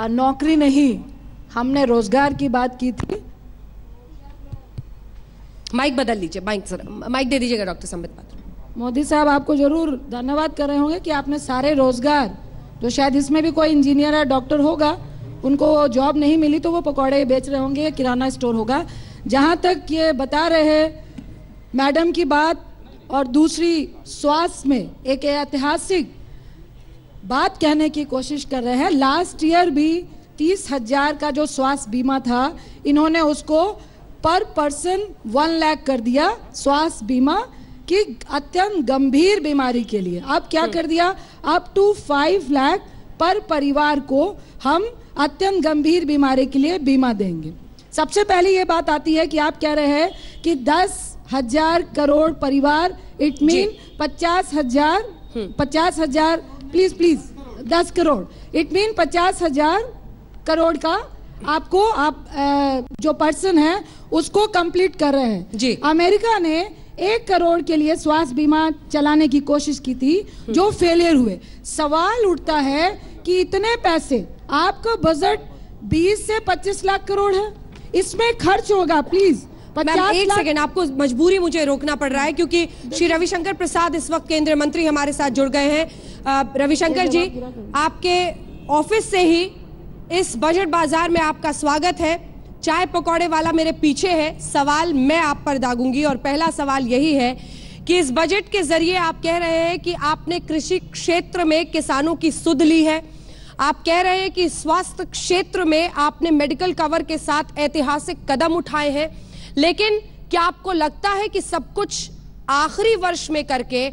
नौकरी नहीं हमने रोज़गार की बात की थी। माइक बदल लीजिए माइक सर माइक दे दीजिएगा डॉक्टर संबित पात्र। मोदी साहब आपको ज़रूर धन्यवाद कर रहे होंगे कि आपने सारे रोज़गार जो शायद इसमें भी कोई इंजीनियर या डॉक्टर होगा उनको जॉब नहीं मिली तो वो पकौड़े बेच रहे होंगे किराना स्टोर होगा। जहाँ तक ये बता रहे हैं मैडम की बात और दूसरी स्वास्थ्य में एक ऐतिहासिक बात कहने की कोशिश कर रहे हैं। लास्ट ईयर भी तीस हज़ार का जो स्वास्थ्य बीमा था इन्होंने उसको पर पर्सन वन लाख कर दिया स्वास्थ्य बीमा कि अत्यंत गंभीर बीमारी के लिए। अब क्या कर दिया? अप टू फाइव लाख पर परिवार को हम अत्यंत गंभीर बीमारी के लिए बीमा देंगे। सबसे पहले ये बात आती है कि आप कह रहे हैं कि दस हज़ार करोड़ परिवार इट मीन पचास हज़ार पचास हज़ार प्लीज़ प्लीज़ दस करोड़। इट मीन पचास हज़ार करोड़ का आपको आप जो पर्सन है उसको कंप्लीट कर रहे हैं। जी। अमेरिका ने एक करोड़ के लिए स्वास्थ्य बीमा चलाने की कोशिश की थी जो फेलियर हुए। सवाल उठता है कि इतने पैसे आपका बजट 20 से 25 लाख करोड़ है। इसमें खर्च होगा प्लीज़ मैम एक सेकेंड आपको मजबूरी मुझे रोकना पड़ रहा है क्योंकि श्री रविशंकर प्रसाद इस वक्त केंद्रीय मंत्री हमारे साथ जुड़ गए हैं। रविशंकर जी आपके ऑफ़िस से ही इस बजट बाज़ार में आपका स्वागत है। चाय पकौड़े वाला मेरे पीछे है। सवाल मैं आप पर दागूँगी और पहला सवाल यही है कि इस बजट के ज़रिए आप कह रहे हैं कि आपने कृषि क्षेत्र में किसानों की सुध ली है। आप कह रहे हैं कि स्वास्थ्य क्षेत्र में आपने मेडिकल कवर के साथ ऐतिहासिक कदम उठाए हैं, लेकिन क्या आपको लगता है कि सब कुछ आखिरी वर्ष में करके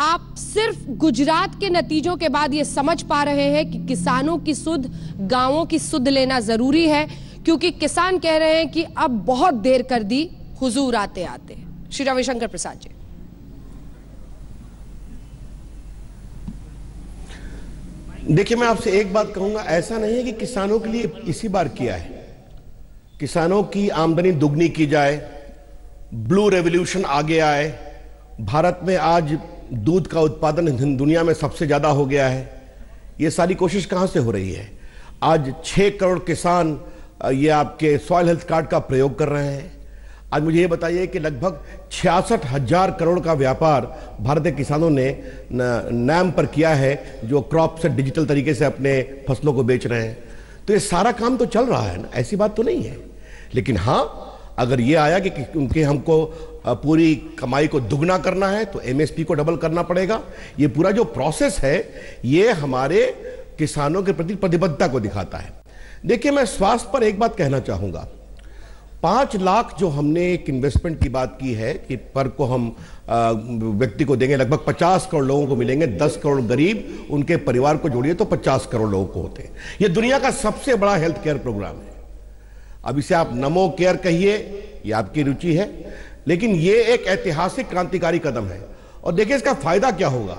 आप सिर्फ़ गुजरात के नतीजों के बाद ये समझ पा रहे हैं कि किसानों की सुध गाँवों की सुध लेना ज़रूरी है? क्योंकि किसान कह रहे हैं कि अब बहुत देर कर दी, हुजूर आते आते श्री रविशंकर प्रसाद जी। देखिए, मैं आपसे एक बात कहूँगा। ऐसा नहीं है कि किसानों के लिए इसी बार किया है। किसानों की आमदनी दुगनी की जाए, ब्लू रेवोल्यूशन आगे आए, भारत में आज दूध का उत्पादन दुनिया में सबसे ज़्यादा हो गया है। ये सारी कोशिश कहाँ से हो रही है? आज छह करोड़ किसान ये आपके सॉयल हेल्थ कार्ड का प्रयोग कर रहे हैं। आज मुझे ये बताइए कि लगभग छियासठ हज़ार करोड़ का व्यापार भारतीय किसानों ने नाम पर किया है जो क्रॉप से डिजिटल तरीके से अपने फ़सलों को बेच रहे हैं। तो ये सारा काम तो चल रहा है ना? ऐसी बात तो नहीं है। लेकिन हाँ अगर ये आया कि, कि उनके हमको पूरी कमाई को दुगना करना है तो एमएसपी को डबल करना पड़ेगा। ये पूरा जो प्रोसेस है ये हमारे किसानों के प्रति प्रतिबद्धता को दिखाता है। देखिए मैं स्वास्थ्य पर एक बात कहना चाहूँगा। पाँच लाख जो हमने एक इन्वेस्टमेंट की बात की है कि पर को हम व्यक्ति को देंगे, लगभग पचास करोड़ लोगों को मिलेंगे, दस करोड़ गरीब, उनके परिवार को जोड़िए तो पचास करोड़ लोगों को होते हैं। ये दुनिया का सबसे बड़ा हेल्थ केयर प्रोग्राम है। अब इसे आप नमो केयर कहिए, ये आपकी रुचि है, लेकिन ये एक ऐतिहासिक क्रांतिकारी कदम है। और देखिए इसका फ़ायदा क्या होगा?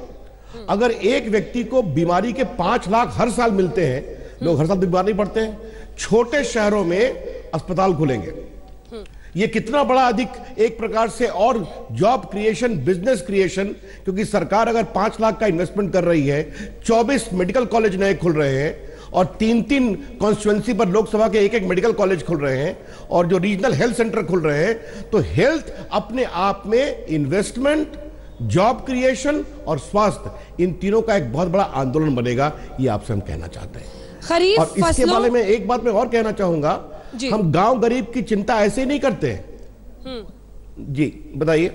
अगर एक व्यक्ति को बीमारी के पाँच लाख हर साल मिलते हैं, लोग हर साल बीमार नहीं पड़ते हैं, छोटे शहरों में अस्पताल खुलेंगे। ये कितना बड़ा अधिक एक प्रकार से और जॉब क्रिएशन बिज़नेस क्रिएशन क्योंकि सरकार अगर पाँच लाख का इन्वेस्टमेंट कर रही है 24 मेडिकल कॉलेज नए खुल रहे हैं और तीन तीन कॉन्स्टिट्युएंसी पर लोकसभा के एक एक मेडिकल कॉलेज खुल रहे हैं और जो रीजनल हेल्थ सेंटर खुल रहे हैं तो हेल्थ अपने आप में इन्वेस्टमेंट जॉब क्रिएशन और स्वास्थ्य इन तीनों का एक बहुत बड़ा आंदोलन बनेगा ये आपसे हम कहना चाहते हैं खरीफ और इसके बारे में एक बात मैं और कहना चाहूँगा। हम गाँव गरीब की चिंता ऐसे नहीं करते। हम्म। जी बताइए।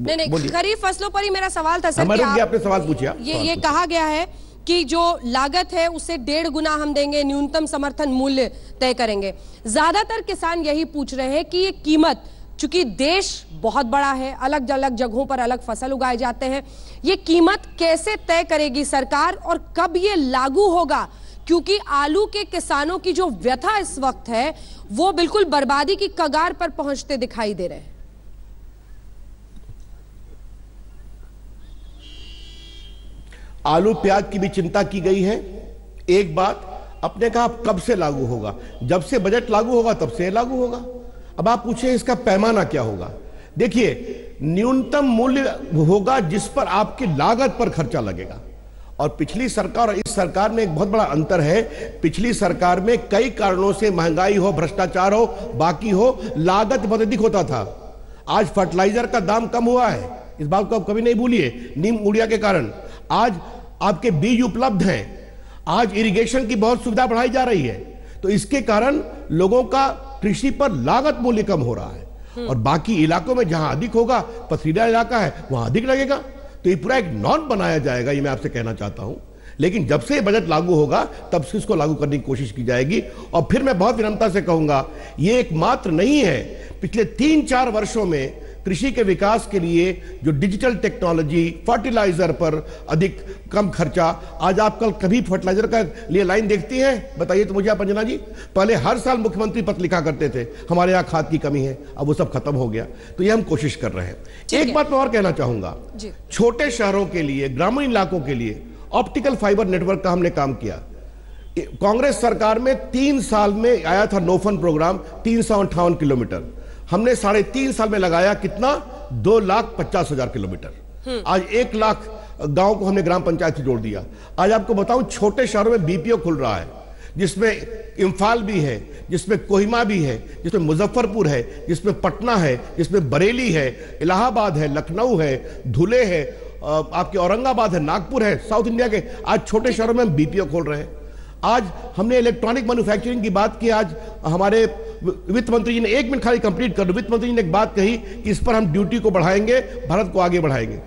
नहीं नहीं खरीफ फ़सलों पर ही मेरा सवाल था सर कि आपने सवाल पूछा। ये ये कहा गया है कि जो लागत है उसे डेढ़ गुना हम देंगे न्यूनतम समर्थन मूल्य तय करेंगे। ज़्यादातर किसान यही पूछ रहे हैं कि ये कीमत चूँकि देश बहुत बड़ा है अलग अलग जगहों पर अलग फ़सल उगाए जाते हैं ये कीमत कैसे तय करेगी सरकार और कब ये लागू होगा? क्योंकि आलू के किसानों की जो व्यथा इस वक्त है, वो बिल्कुल बर्बादी की कगार पर पहुँचते दिखाई दे रहे हैं। आलू प्याज की भी चिंता की गई है। एक बात, अपने कहा कब से लागू होगा? जब से बजट लागू होगा, तब से लागू होगा। अब आप पूछे इसका पैमाना क्या होगा? देखिए, न्यूनतम मूल्य होगा जिस पर आपकी लागत पर खर्चा लगेगा। और पिछली सरकार और इस सरकार में एक बहुत बड़ा अंतर है। पिछली सरकार में कई कारणों से महँगाई हो, भ्रष्टाचार हो, बाकी हो, लागत बहुत अधिक होता था। आज फर्टिलाइज़र का दाम कम हुआ है। इस बात को आप कभी नहीं भूलिए, नीम उड़िया के कारण। आज आपके बीज उपलब्ध हैं। आज इरिगेशन की बहुत सुविधा बढ़ाई जा रही है। तो इसके कारण लोगों का कृषि पर लागत मूल्य कम हो रहा है। और बाकी इलाकों में जहाँ अधिक होगा, पथरीला इलाका है, वहाँ अधिक लगेगा। तो ये पूरा एक नॉन बनाया जाएगा, ये मैं आपसे कहना चाहता हूँ। लेकिन जब से बजट लागू होगा, तब से इसको लागू करने की कोशिश की जाएगी। और फिर मैं बहुत विनम्रता से कहूँगा, ये एकमात्र नहीं है। पिछले तीन चार वर्षों में कृषि के विकास के लिए जो डिजिटल टेक्नोलॉजी फर्टिलाइज़र पर अधिक कम खर्चा आज आप कल कभी फर्टिलाइज़र का लिए लाइन देखती हैं? बताइए तो मुझे आप अंजना जी। पहले हर साल मुख्यमंत्री पत्र लिखा करते थे हमारे यहाँ खाद की कमी है अब वो सब खत्म हो गया। तो ये हम कोशिश कर रहे हैं। एक बात मैं और कहना चाहूँगा। छोटे शहरों के लिए ग्रामीण इलाकों के लिए ऑप्टिकल फाइबर नेटवर्क का हमने काम किया। कांग्रेस सरकार में तीन साल में आया था नोफन प्रोग्राम तीन किलोमीटर। हमने साढ़े तीन साल में लगाया कितना? दो लाख पचास हज़ार किलोमीटर। आज एक लाख गाँव को हमने ग्राम पंचायत से जोड़ दिया। आज आपको बताऊँ छोटे शहरों में बीपीओ खुल रहा है जिसमें इम्फाल भी है जिसमें कोहिमा भी है जिसमें मुजफ्फरपुर है जिसमें पटना है जिसमें बरेली है इलाहाबाद है लखनऊ है धुले है आपके औरंगाबाद है नागपुर है साउथ इंडिया के आज छोटे शहरों में बीपीओ खोल रहे हैं। आज हमने इलेक्ट्रॉनिक मैन्युफैक्चरिंग की बात की आज हमारे वित्त मंत्री जी ने एक मिनट खाली कंप्लीट कर वित्त मंत्री जी ने एक बात कही कि इस पर हम ड्यूटी को बढ़ाएँगे, भारत को आगे बढ़ाएँगे।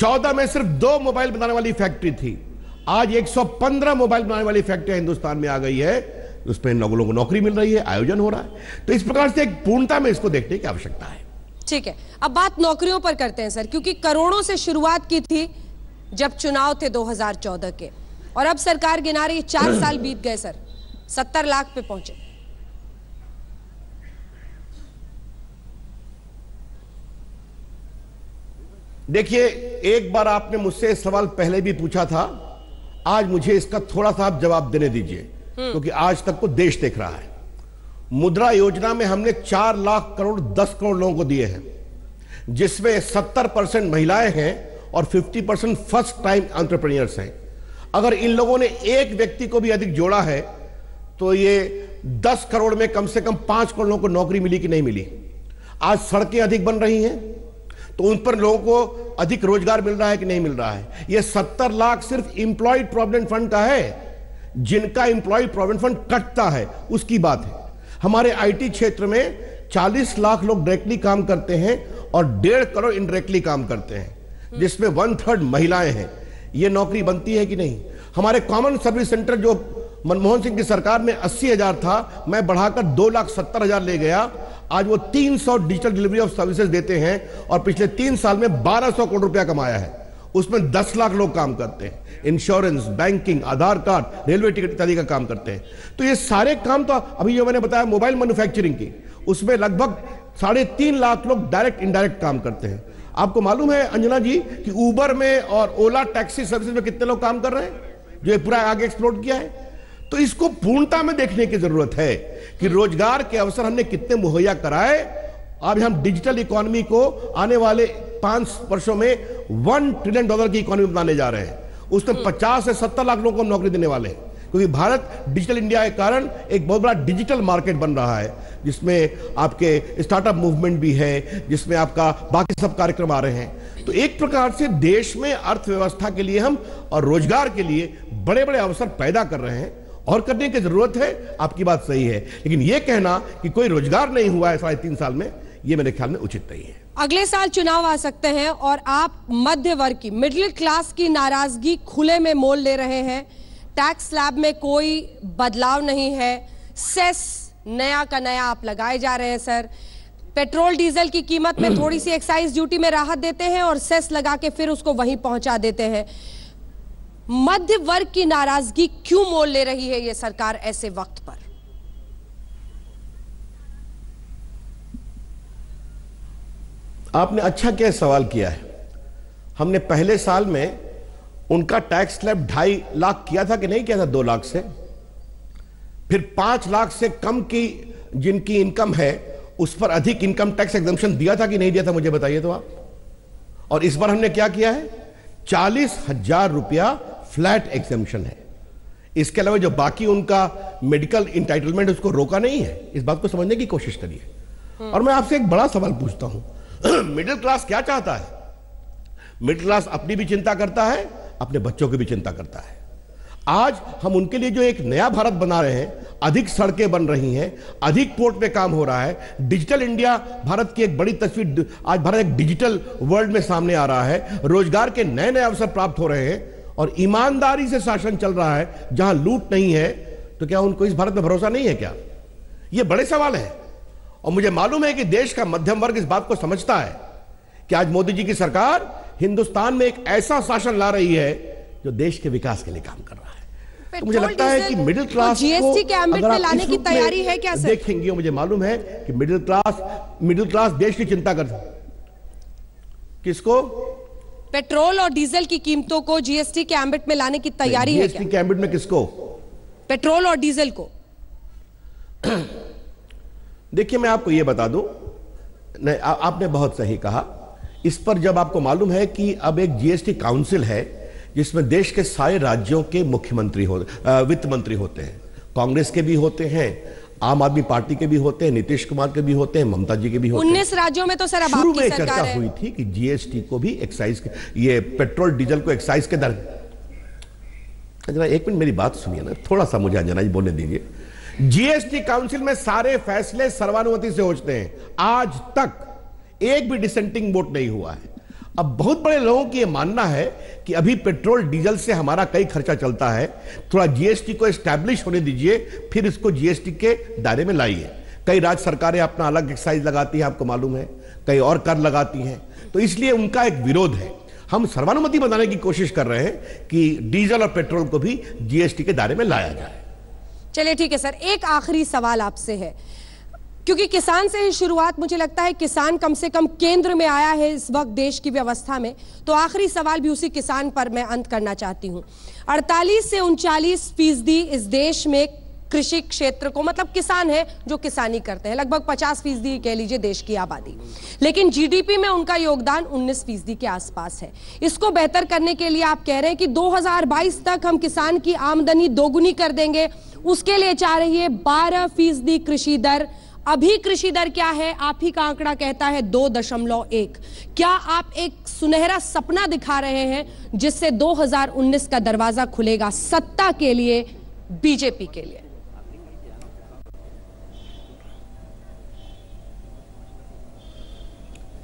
चौदह में सिर्फ़ दो मोबाइल बनाने वाली फैक्ट्री थी। आज 115 मोबाइल बनाने वाली फैक्ट्री हिंदुस्तान में आ गई है। उसमें लोगों को नौकरी मिल रही है, आयोजन हो रहा है। तो इस प्रकार से एक पूर्णता में इसको देखने की आवश्यकता है। ठीक है। अब बात नौकरियों पर करते हैं, सर, क्योंकि करोड़ों से शुरुआत की थी जब चुनाव थे 2014 के। और अब सरकार गिना रही चार साल बीत गए, सर। सत्तर लाख पे पहुँचे। देखिए एक बार आपने मुझसे सवाल पहले भी पूछा था। आज मुझे इसका थोड़ा सा आप जवाब देने दीजिए क्योंकि आज तक को देश देख रहा है। मुद्रा योजना में हमने चार लाख करोड़ दस करोड़ लोगों को दिए हैं जिसमें सत्तर परसेंट महिलाएँ हैं और fifty percent first time entrepreneurs हैं। अगर इन लोगों ने एक व्यक्ति को भी अधिक जोड़ा है तो ये दस करोड़ में कम से कम पाँच करोड़ लोगों को नौकरी मिली कि नहीं मिली? आज सड़कें अधिक बन रही हैं तो उन पर लोगों को अधिक रोज़गार मिल रहा है कि नहीं मिल रहा है? ये सत्तर लाख सिर्फ़ इंप्लॉयड प्रोविडेंट फंड का है। जिनका इंप्लॉयड प्रोविडेंट फंड कटता है, उसकी बात है। हमारे आईटी क्षेत्र में 40 लाख लोग डायरेक्टली काम करते हैं और डेढ़ करोड़ इनडायरेक्टली काम करते हैं। जिसमें वन थर्ड महिलाएँ हैं। ये नौकरी बनती है कि नहीं? हमारे कॉमन सर्विस सेंटर जो मनमोहन सिंह की सरकार में अस्सी हज़ार था, मैं बढ़ाकर दो लाख सत्तर हज़ार ले गया। आज वो 300 डिजिटल डिलीवरी ऑफ़ सर्विसेज़ देते हैं और पिछले तीन साल में 1200 करोड़ रुपया कमाया है। उसमें 10 लाख लोग काम करते हैं। Insurance banking Aadhaar card railway ticket इत्यादि का काम करते हैं। तो ये सारे काम तो अभी जो मैंने बताया मोबाइल मैन्युफैक्चरिंग की, उसमें लगभग साढ़े तीन लाख लोग डायरेक्ट इनडायरेक्ट काम करते हैं। आपको मालूम है अंजना जी, कि उबर में और ओला टैक्सी सर्विस में कितने लोग काम कर रहे हैं? जो पूरा आगे एक्सप्लोर किया है। तो इसको पूर्णता में देखने की ज़रूरत है। कि रोज़गार के अवसर हमने कितने मुहैया कराए। अब हम डिजिटल इकोनॉमी को आने वाले पाँच वर्षों में वन ट्रिलियन डॉलर की इकोनॉमी बनाने जा रहे हैं। उसमें पचास से सत्तर लाख लोगों को नौकरी देने वाले हैं। क्योंकि भारत डिजिटल इंडिया के कारण एक बहुत बड़ा डिजिटल मार्केट बन रहा है जिसमें आपके स्टार्टअप मूवमेंट भी है जिसमें आपका बाकी सब कार्यक्रम आ रहे हैं। तो एक प्रकार से देश में अर्थव्यवस्था के लिए हम और रोज़गार के लिए बड़े बड़े अवसर पैदा कर रहे हैं। और करने की ज़रूरत है आपकी बात सही है। लेकिन यह कहना कि कोई रोज़गार नहीं हुआ है साढ़े तीन साल में यह मेरे ख्याल में उचित नहीं है। अगले साल चुनाव आ सकते हैं और आप मध्य वर्ग की मिडिल क्लास की नाराज़गी खुले में मोल ले रहे हैं। टैक्स स्लैब में कोई बदलाव नहीं है। सेस नया का नया आप लगाए जा रहे हैं सर। पेट्रोल डीजल की कीमत में थोड़ी सी एक्साइज ड्यूटी में राहत देते हैं और सेस लगा के फिर उसको वहीं पहुँचा देते हैं। मध्य वर्ग की नाराज़गी क्यों मोल ले रही है यह सरकार ऐसे वक्त पर? आपने अच्छा क्या सवाल किया है? हमने पहले साल में उनका टैक्स स्लैब ढाई लाख किया था कि नहीं किया था दो लाख से? फिर पाँच लाख से कम की जिनकी इनकम है, उस पर अधिक इनकम टैक्स एग्जामेशन दिया था कि नहीं दिया था, मुझे बताइए तो आप। और इस बार हमने क्या किया है? चालीस हज़ार रुपया फ्लैट एग्जामेशन है। इसके अलावा जो बाकी उनका मेडिकल इंटाइटलमेंट उसको रोका नहीं है। इस बात को समझने की कोशिश करिए। और मैं आपसे एक बड़ा सवाल पूछता हूँ। मिडिल क्लास क्या चाहता है? मिडिल क्लास अपनी भी चिंता करता है अपने बच्चों की भी चिंता करता है। आज हम उनके लिए जो एक नया भारत बना रहे हैं अधिक सड़कें बन रही हैं अधिक पोर्ट पे काम हो रहा है डिजिटल इंडिया भारत की एक बड़ी तस्वीर आज भारत एक डिजिटल वर्ल्ड में सामने आ रहा है। रोज़गार के नए नए अवसर प्राप्त हो रहे हैं। और ईमानदारी से शासन चल रहा है जहाँ लूट नहीं है तो क्या उनको इस भारत में भरोसा नहीं है क्या? ये बड़े सवाल है। और मुझे मालूम है कि देश का मध्यम वर्ग इस बात को समझता है कि आज मोदी जी की सरकार हिंदुस्तान में एक ऐसा शासन ला रही है जो देश के विकास के लिए काम कर रहा है। तो मुझे लगता है कि मिडिल क्लास जीएसटी के अगर में लाने की तैयारी है क्या सर? देखेंगे मुझे मालूम है कि मिडिल क्लास मिडिल क्लास देश की चिंता कर किसको? पेट्रोल और डीजल की कीमतों को जीएसटी के एम्बिट में लाने की तैयारी है जीएसटी कैबिनेट में किसको? पेट्रोल और डीजल को। देखिए मैं आपको यह बता दूँ। नहीं आ, आपने बहुत सही कहा। इस पर जब आपको मालूम है कि अब एक जीएसटी काउंसिल है जिसमें देश के सारे राज्यों के मुख्यमंत्री हो वित्त मंत्री होते हैं कांग्रेस के भी होते हैं आम आदमी पार्टी के भी होते हैं नीतीश कुमार के भी होते हैं ममता जी के भी होते हैं। उन्नीस राज्यों में तो सर अब शुरू में सरकार चर्चा है। हुई थी कि जीएसटी को भी एक्साइज ये पेट्रोल डीजल को एक्साइज के दर जरा एक मिनट मेरी बात सुनिए ना थोड़ा सा मुझे अंजना जी बोलने दीजिए। जीएसटी काउंसिल में सारे फैसले सर्वानुमति से होते हैं। आज तक एक भी डिसेंटिंग वोट नहीं हुआ है। अब बहुत बड़े लोगों की यह मानना है कि अभी पेट्रोल, डीजल से हमारा कई खर्चा चलता है। थोड़ा जीएसटी को एस्टैब्लिश होने दीजिए, फिर इसको जीएसटी के दायरे में लाइए। कई राज्य सरकारें अपना अलग एक्साइज लगाती हैं, आपको मालूम है। कई और कर लगाती हैं। तो इसलिए उनका एक विरोध है। हम सर्वानुमति बनाने की कोशिश कर रहे हैं कि डीजल और पेट्रोल को भी जीएसटी के दायरे में लाया जाए। चलिए ठीक है सर, एक आखिरी सवाल आपसे है। क्योंकि किसान से ही शुरुआत मुझे लगता है किसान कम से कम केंद्र में आया है इस वक्त देश की व्यवस्था में। तो आखिरी सवाल भी उसी किसान पर मैं अंत करना चाहती हूँ। 48 से उनचालीस फ़ीसदी इस देश में कृषि क्षेत्र को मतलब किसान है जो किसानी करते हैं। लगभग 50 फ़ीसदी कह लीजिए देश की आबादी। लेकिन जीडीपी में उनका योगदान 19 फ़ीसदी के आसपास है। इसको बेहतर करने के लिए आप कह रहे हैं कि 2022 तक हम किसान की आमदनी दोगुनी कर देंगे। उसके लिए चाह रही है बारह फ़ीसदी कृषि दर अभी कृषि दर क्या है? आप ही का आंकड़ा कहता है दो दशमलव एक। क्या आप एक सुनहरा सपना दिखा रहे हैं जिससे 2019 का दरवाज़ा खुलेगा सत्ता के लिए, बीजेपी के लिए?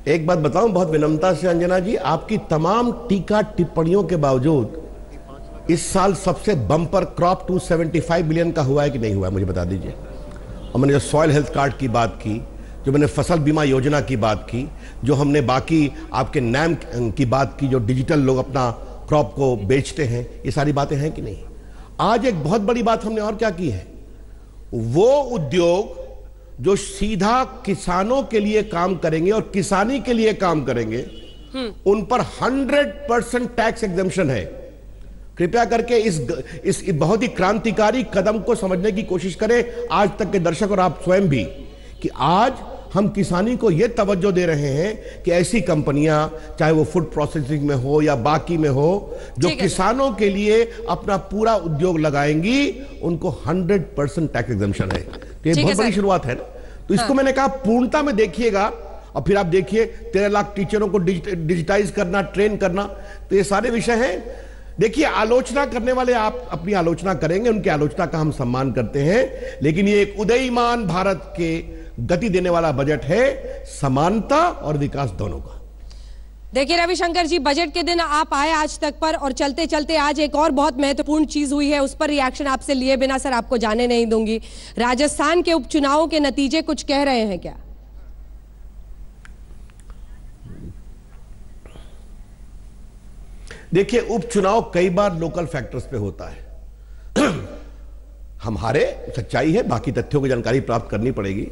एक बात बताऊँ, बहुत विनम्रता से अंजना जी, आपकी तमाम टीका टिप्पणियों के बावजूद इस साल सबसे बम्पर क्रॉप 275 मिलियन का हुआ है कि नहीं हुआ है, मुझे बता दीजिए। और मैंने जो सॉइल हेल्थ कार्ड की बात की जो मैंने फ़सल बीमा योजना की बात की जो हमने बाकी आपके नैम की बात की जो डिजिटल लोग अपना क्रॉप को बेचते हैं ये सारी बातें हैं कि नहीं? आज एक बहुत बड़ी बात हमने और क्या की है? वो उद्योग जो सीधा किसानों के लिए काम करेंगे और किसानी के लिए काम करेंगे उन पर 100 परसेंट टैक्स एग्जामेशन है। कृपया करके इस इस बहुत ही क्रांतिकारी कदम को समझने की कोशिश करें। आज तक के दर्शक और आप स्वयं भी कि आज हम किसानी को यह तवज्जो दे रहे हैं कि ऐसी कंपनियाँ चाहे वो फ़ूड प्रोसेसिंग में हो या बाकी में हो जो किसानों के लिए अपना पूरा उद्योग लगाएँगी उनको 100 परसेंट टैक्स एग्जामेशन है। तो ये बहुत बड़ी शुरुआत है ना? तो इसको हाँ। मैंने कहा पूर्णता में देखिएगा और फिर आप देखिए तेरह लाख टीचरों को डिजिटाइज करना ट्रेन करना तो ये सारे विषय हैं। देखिए, आलोचना करने वाले आप अपनी आलोचना करेंगे, उनकी आलोचना का हम सम्मान करते हैं। लेकिन ये एक उदयमान भारत के गति देने वाला बजट है, समानता और विकास दोनों का। देखिए, रविशंकर जी, बजट के दिन आप आए आज तक पर और चलते चलते आज एक और बहुत महत्वपूर्ण चीज़ हुई है, उस पर रिएक्शन आपसे लिए बिना सर आपको जाने नहीं दूँगी। राजस्थान के उपचुनावों के नतीजे कुछ कह रहे हैं क्या? देखिए उपचुनाव कई बार लोकल फैक्टर्स पे होता है। हम हारे सच्चाई है बाकी तथ्यों की जानकारी प्राप्त करनी पड़ेगी।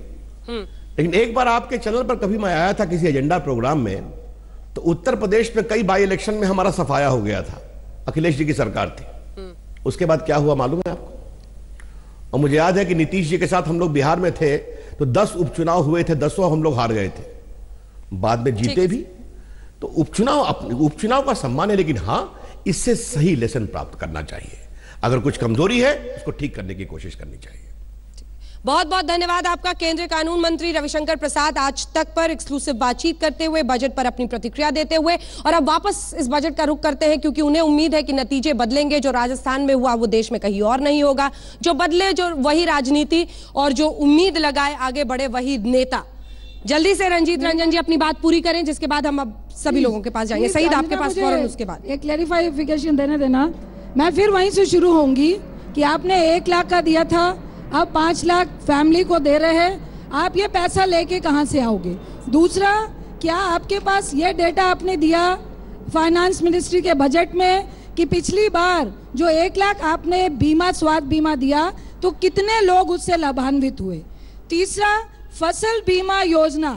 लेकिन एक बार आपके चैनल पर कभी मैं आया था किसी एजेंडा प्रोग्राम में तो उत्तर प्रदेश में कई बाई इलेक्शन में हमारा सफाया हो गया था। अखिलेश जी की सरकार थी। उसके बाद क्या हुआ मालूम है आपको? और मुझे याद है कि नीतीश जी के साथ हम लोग बिहार में थे तो दस उपचुनाव हुए थे दसों हम लोग हार गए थे। बाद में जीते भी। तो उपचुनाव उपचुनाव का सम्मान है, लेकिन हाँ, इससे सही लेसन प्राप्त करना चाहिए। अगर कुछ कमज़ोरी है, उसको ठीक करने की कोशिश करनी चाहिए। बहुत बहुत धन्यवाद आपका केंद्रीय कानून मंत्री रविशंकर प्रसाद आज तक पर एक्सक्लूसिव बातचीत करते हुए बजट पर अपनी प्रतिक्रिया देते हुए। और अब वापस इस बजट का रुख करते हैं, क्योंकि उन्हें उम्मीद है कि नतीजे बदलेंगे। जो राजस्थान में हुआ, वो देश में कहीं और नहीं होगा। जो बदले, जो वही राजनीति और जो उम्मीद लगाए आगे बढ़े, वही नेता जल्दी से रंजीत रंजन जी अपनी बात पूरी करें जिसके बाद हम अब सभी लोगों के पास जाएँगे। सईद आपके पास फ़ौरन उसके बाद। एक क्लैरिफिकेशन देने देना। मैं फिर वहीं से शुरू होंगी कि आपने एक लाख का दिया था अब पाँच लाख फैमिली को दे रहे हैं। आप ये पैसा लेके कहाँ से आओगे? दूसरा क्या आपके पास ये डेटा आपने दिया फाइनेंस मिनिस्ट्री के बजट में कि पिछली बार जो एक लाख आपने बीमा स्वास्थ्य बीमा दिया तो कितने लोग उससे लाभान्वित हुए? तीसरा फ़सल बीमा योजना।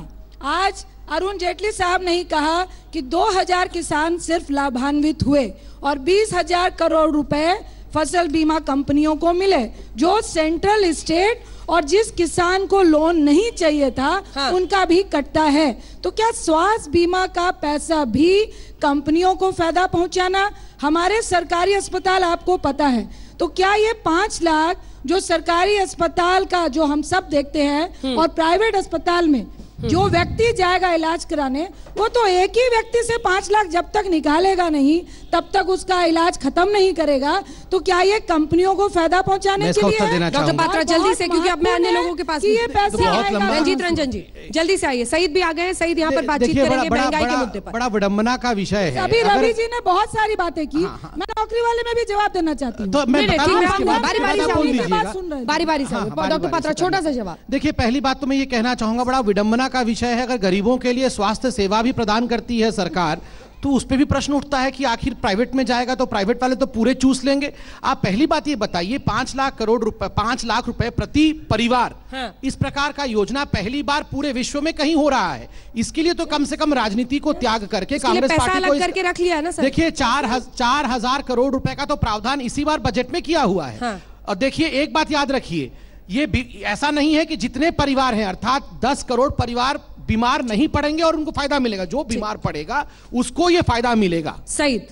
आज अरुण जेटली साहब ने ही कहा कि 2000 किसान सिर्फ़ लाभान्वित हुए और बीस हज़ार करोड़ रुपए फ़सल बीमा कंपनियों को मिले जो सेंट्रल स्टेट और जिस किसान को लोन नहीं चाहिए था हाँ। उनका भी कटता है। तो क्या स्वास्थ्य बीमा का पैसा भी कंपनियों को फ़ायदा पहुंचाना? हमारे सरकारी अस्पताल आपको पता है। तो क्या ये पाँच लाख जो सरकारी अस्पताल का जो हम सब देखते हैं और प्राइवेट अस्पताल में जो व्यक्ति जाएगा इलाज कराने वो तो एक ही व्यक्ति से पाँच लाख जब तक निकालेगा नहीं तब तक उसका इलाज खत्म नहीं करेगा तो क्या ये कंपनियों को फ़ायदा पहुँचाने के लिए डॉक्टर पात्रा जल्दी से क्योंकि अब मैं अन्य लोगों के पास ये पैसा रंजीत रंजन जी जल्दी से आइए। सईद भी आ गए सईद यहाँ पर बातचीत करेंगे महँगाई के मुद्दे पर। बड़ा विडम्बना का विषय है। अभी रवि जी ने बहुत सारी बातें की। मैं नौकरी वाले में भी जवाब देना चाहती हूँ। तो मैं बारी बारी बारी बारी से डॉक्टर पात्रा छोटा सा जवाब। देखिए पहली बात तो मैं ये कहना चाहूँगा बड़ा विडम्बना का विषय है अगर गरीबों के लिए स्वास्थ्य सेवा भी प्रदान करती है सरकार तो उस पर भी प्रश्न उठता है कि आखिर प्राइवेट में जाएगा तो प्राइवेट वाले तो पूरे चूस लेंगे आप पहली बात ये बताइए पाँच लाख करोड़ रुपए पाँच लाख रुपए प्रति परिवार हाँ। इस प्रकार का योजना पहली बार पूरे विश्व में कहीं हो रहा है इसके लिए तो कम से कम राजनीति को त्याग करके कांग्रेस पार्टी को करके रख लिया ना देखिए चार चार हज़ार करोड़ रुपए का तो प्रावधान इसी बार बजट में किया हुआ है हाँ। और देखिए एक बात याद रखिए ये ऐसा नहीं है कि जितने परिवार हैं अर्थात दस करोड़ परिवार बीमार नहीं पड़ेंगे और उनको फ़ायदा मिलेगा। जो बीमार पड़ेगा उसको ये फ़ायदा मिलेगा। सईद।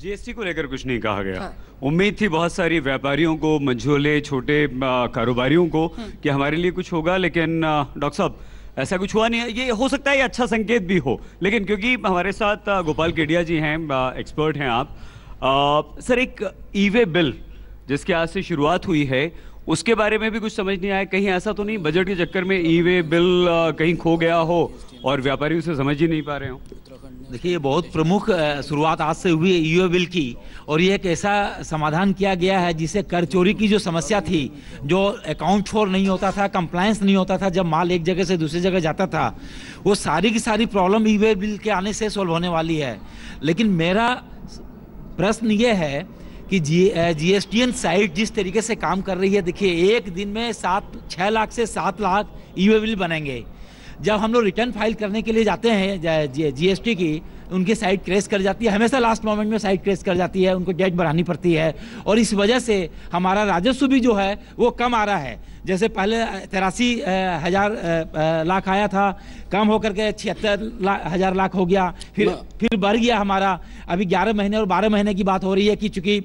जीएसटी को लेकर कुछ नहीं कहा गया। हाँ। उम्मीद थी बहुत सारी व्यापारियों को मंझोले छोटे कारोबारियों को हाँ। कि हमारे लिए कुछ होगा लेकिन डॉक्टर साहब ऐसा कुछ हुआ नहीं है। ये हो सकता है ये अच्छा संकेत भी हो लेकिन क्योंकि हमारे साथ गोपाल केडिया जी हैं एक्सपर्ट हैं आप। आ, सर एक ईवे बिल जिसके आज से शुरुआत हुई है उसके बारे में भी कुछ समझ नहीं आया। कहीं ऐसा तो नहीं बजट के चक्कर में ई वे बिल कहीं खो गया हो और व्यापारी उसे समझ ही नहीं पा रहे हो। देखिए, ये बहुत प्रमुख शुरुआत आज से हुई है ई बिल की और ये एक ऐसा समाधान किया गया है जिसे कर चोरी की जो समस्या थी, जो अकाउंट फोर नहीं होता था कंप्लायंस नहीं होता था, जब माल एक जगह से दूसरी जगह जाता था, वो सारी की सारी प्रॉब्लम ई बिल के आने से सोल्व होने वाली है। लेकिन मेरा प्रश्न ये है कि जी G S T N site जिस तरीके से काम कर रही है, देखिए, एक दिन में सात छः लाख से सात लाख ई बिल बनेंगे। जब हम लोग रिटर्न फ़ाइल करने के लिए जाते हैं, जी एस टी की उनकी साइट क्रेश कर जाती है। हमेशा लास्ट मोमेंट में साइट क्रेश कर जाती है उनको डेट बढ़ानी पड़ती है। और इस वजह से हमारा राजस्व भी जो है वो कम आ रहा है। जैसे पहले तिरासी हज़ार लाख आया था कम होकर के छिहत्तर हज़ार लाख हो गया। फिर फिर बढ़ गया हमारा। अभी ग्यारह महीने और बारह महीने की बात हो रही है कि चूँकि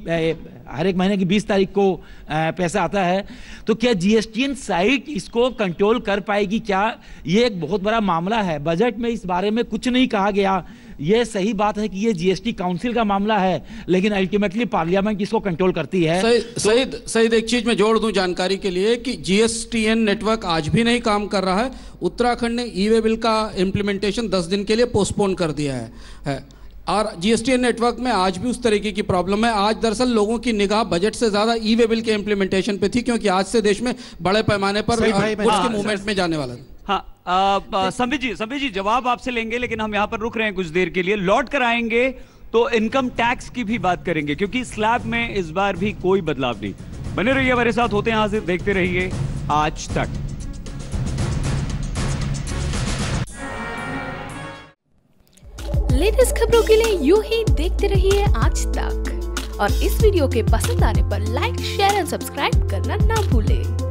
हर एक महीने की बीस तारीख को पैसा आता है। तो क्या जीएसटी साइट इसको कंट्रोल कर पाएगी क्या? ये एक बहुत बड़ा मामला है। बजट में इस बारे में कुछ नहीं कहा गया। ये सही बात है कि ये जीएसटी काउंसिल का मामला है लेकिन अल्टीमेटली पार्लियामेंट इसको कंट्रोल करती है? सही तो, सही एक चीज़ मैं जोड़ दूँ जानकारी के लिए कि जीएसटीएन नेटवर्क आज भी नहीं काम कर रहा है। उत्तराखंड ने ई वे बिल का इम्प्लीमेंटेशन 10 दिन के लिए पोस्टपोन कर दिया है, है। और जीएसटीएन नेटवर्क में आज भी उस तरीके की प्रॉब्लम है। आज दरअसल लोगों की निगाह बजट से ज़्यादा ई वे बिल के इम्प्लीमेंटेशन पे थी क्योंकि आज से देश में बड़े पैमाने पर के मूवमेंट में जाने वाला हाँ संबित जी संबित जी, जवाब आपसे लेंगे, लेकिन हम यहाँ पर रुक रहे हैं कुछ देर के लिए। लौट कर आएँगे तो इनकम टैक्स की भी बात करेंगे, क्योंकि स्लैब में इस बार भी कोई बदलाव नहीं। बने रहिए, हमारे साथ होते हैं हाजिर, देखते रहिए आज तक। लेटेस्ट खबरों के लिए यू ही देखते रहिए आज तक। और इस वीडियो के पसंद आने पर लाइक शेयर एंड सब्सक्राइब करना ना भूलें।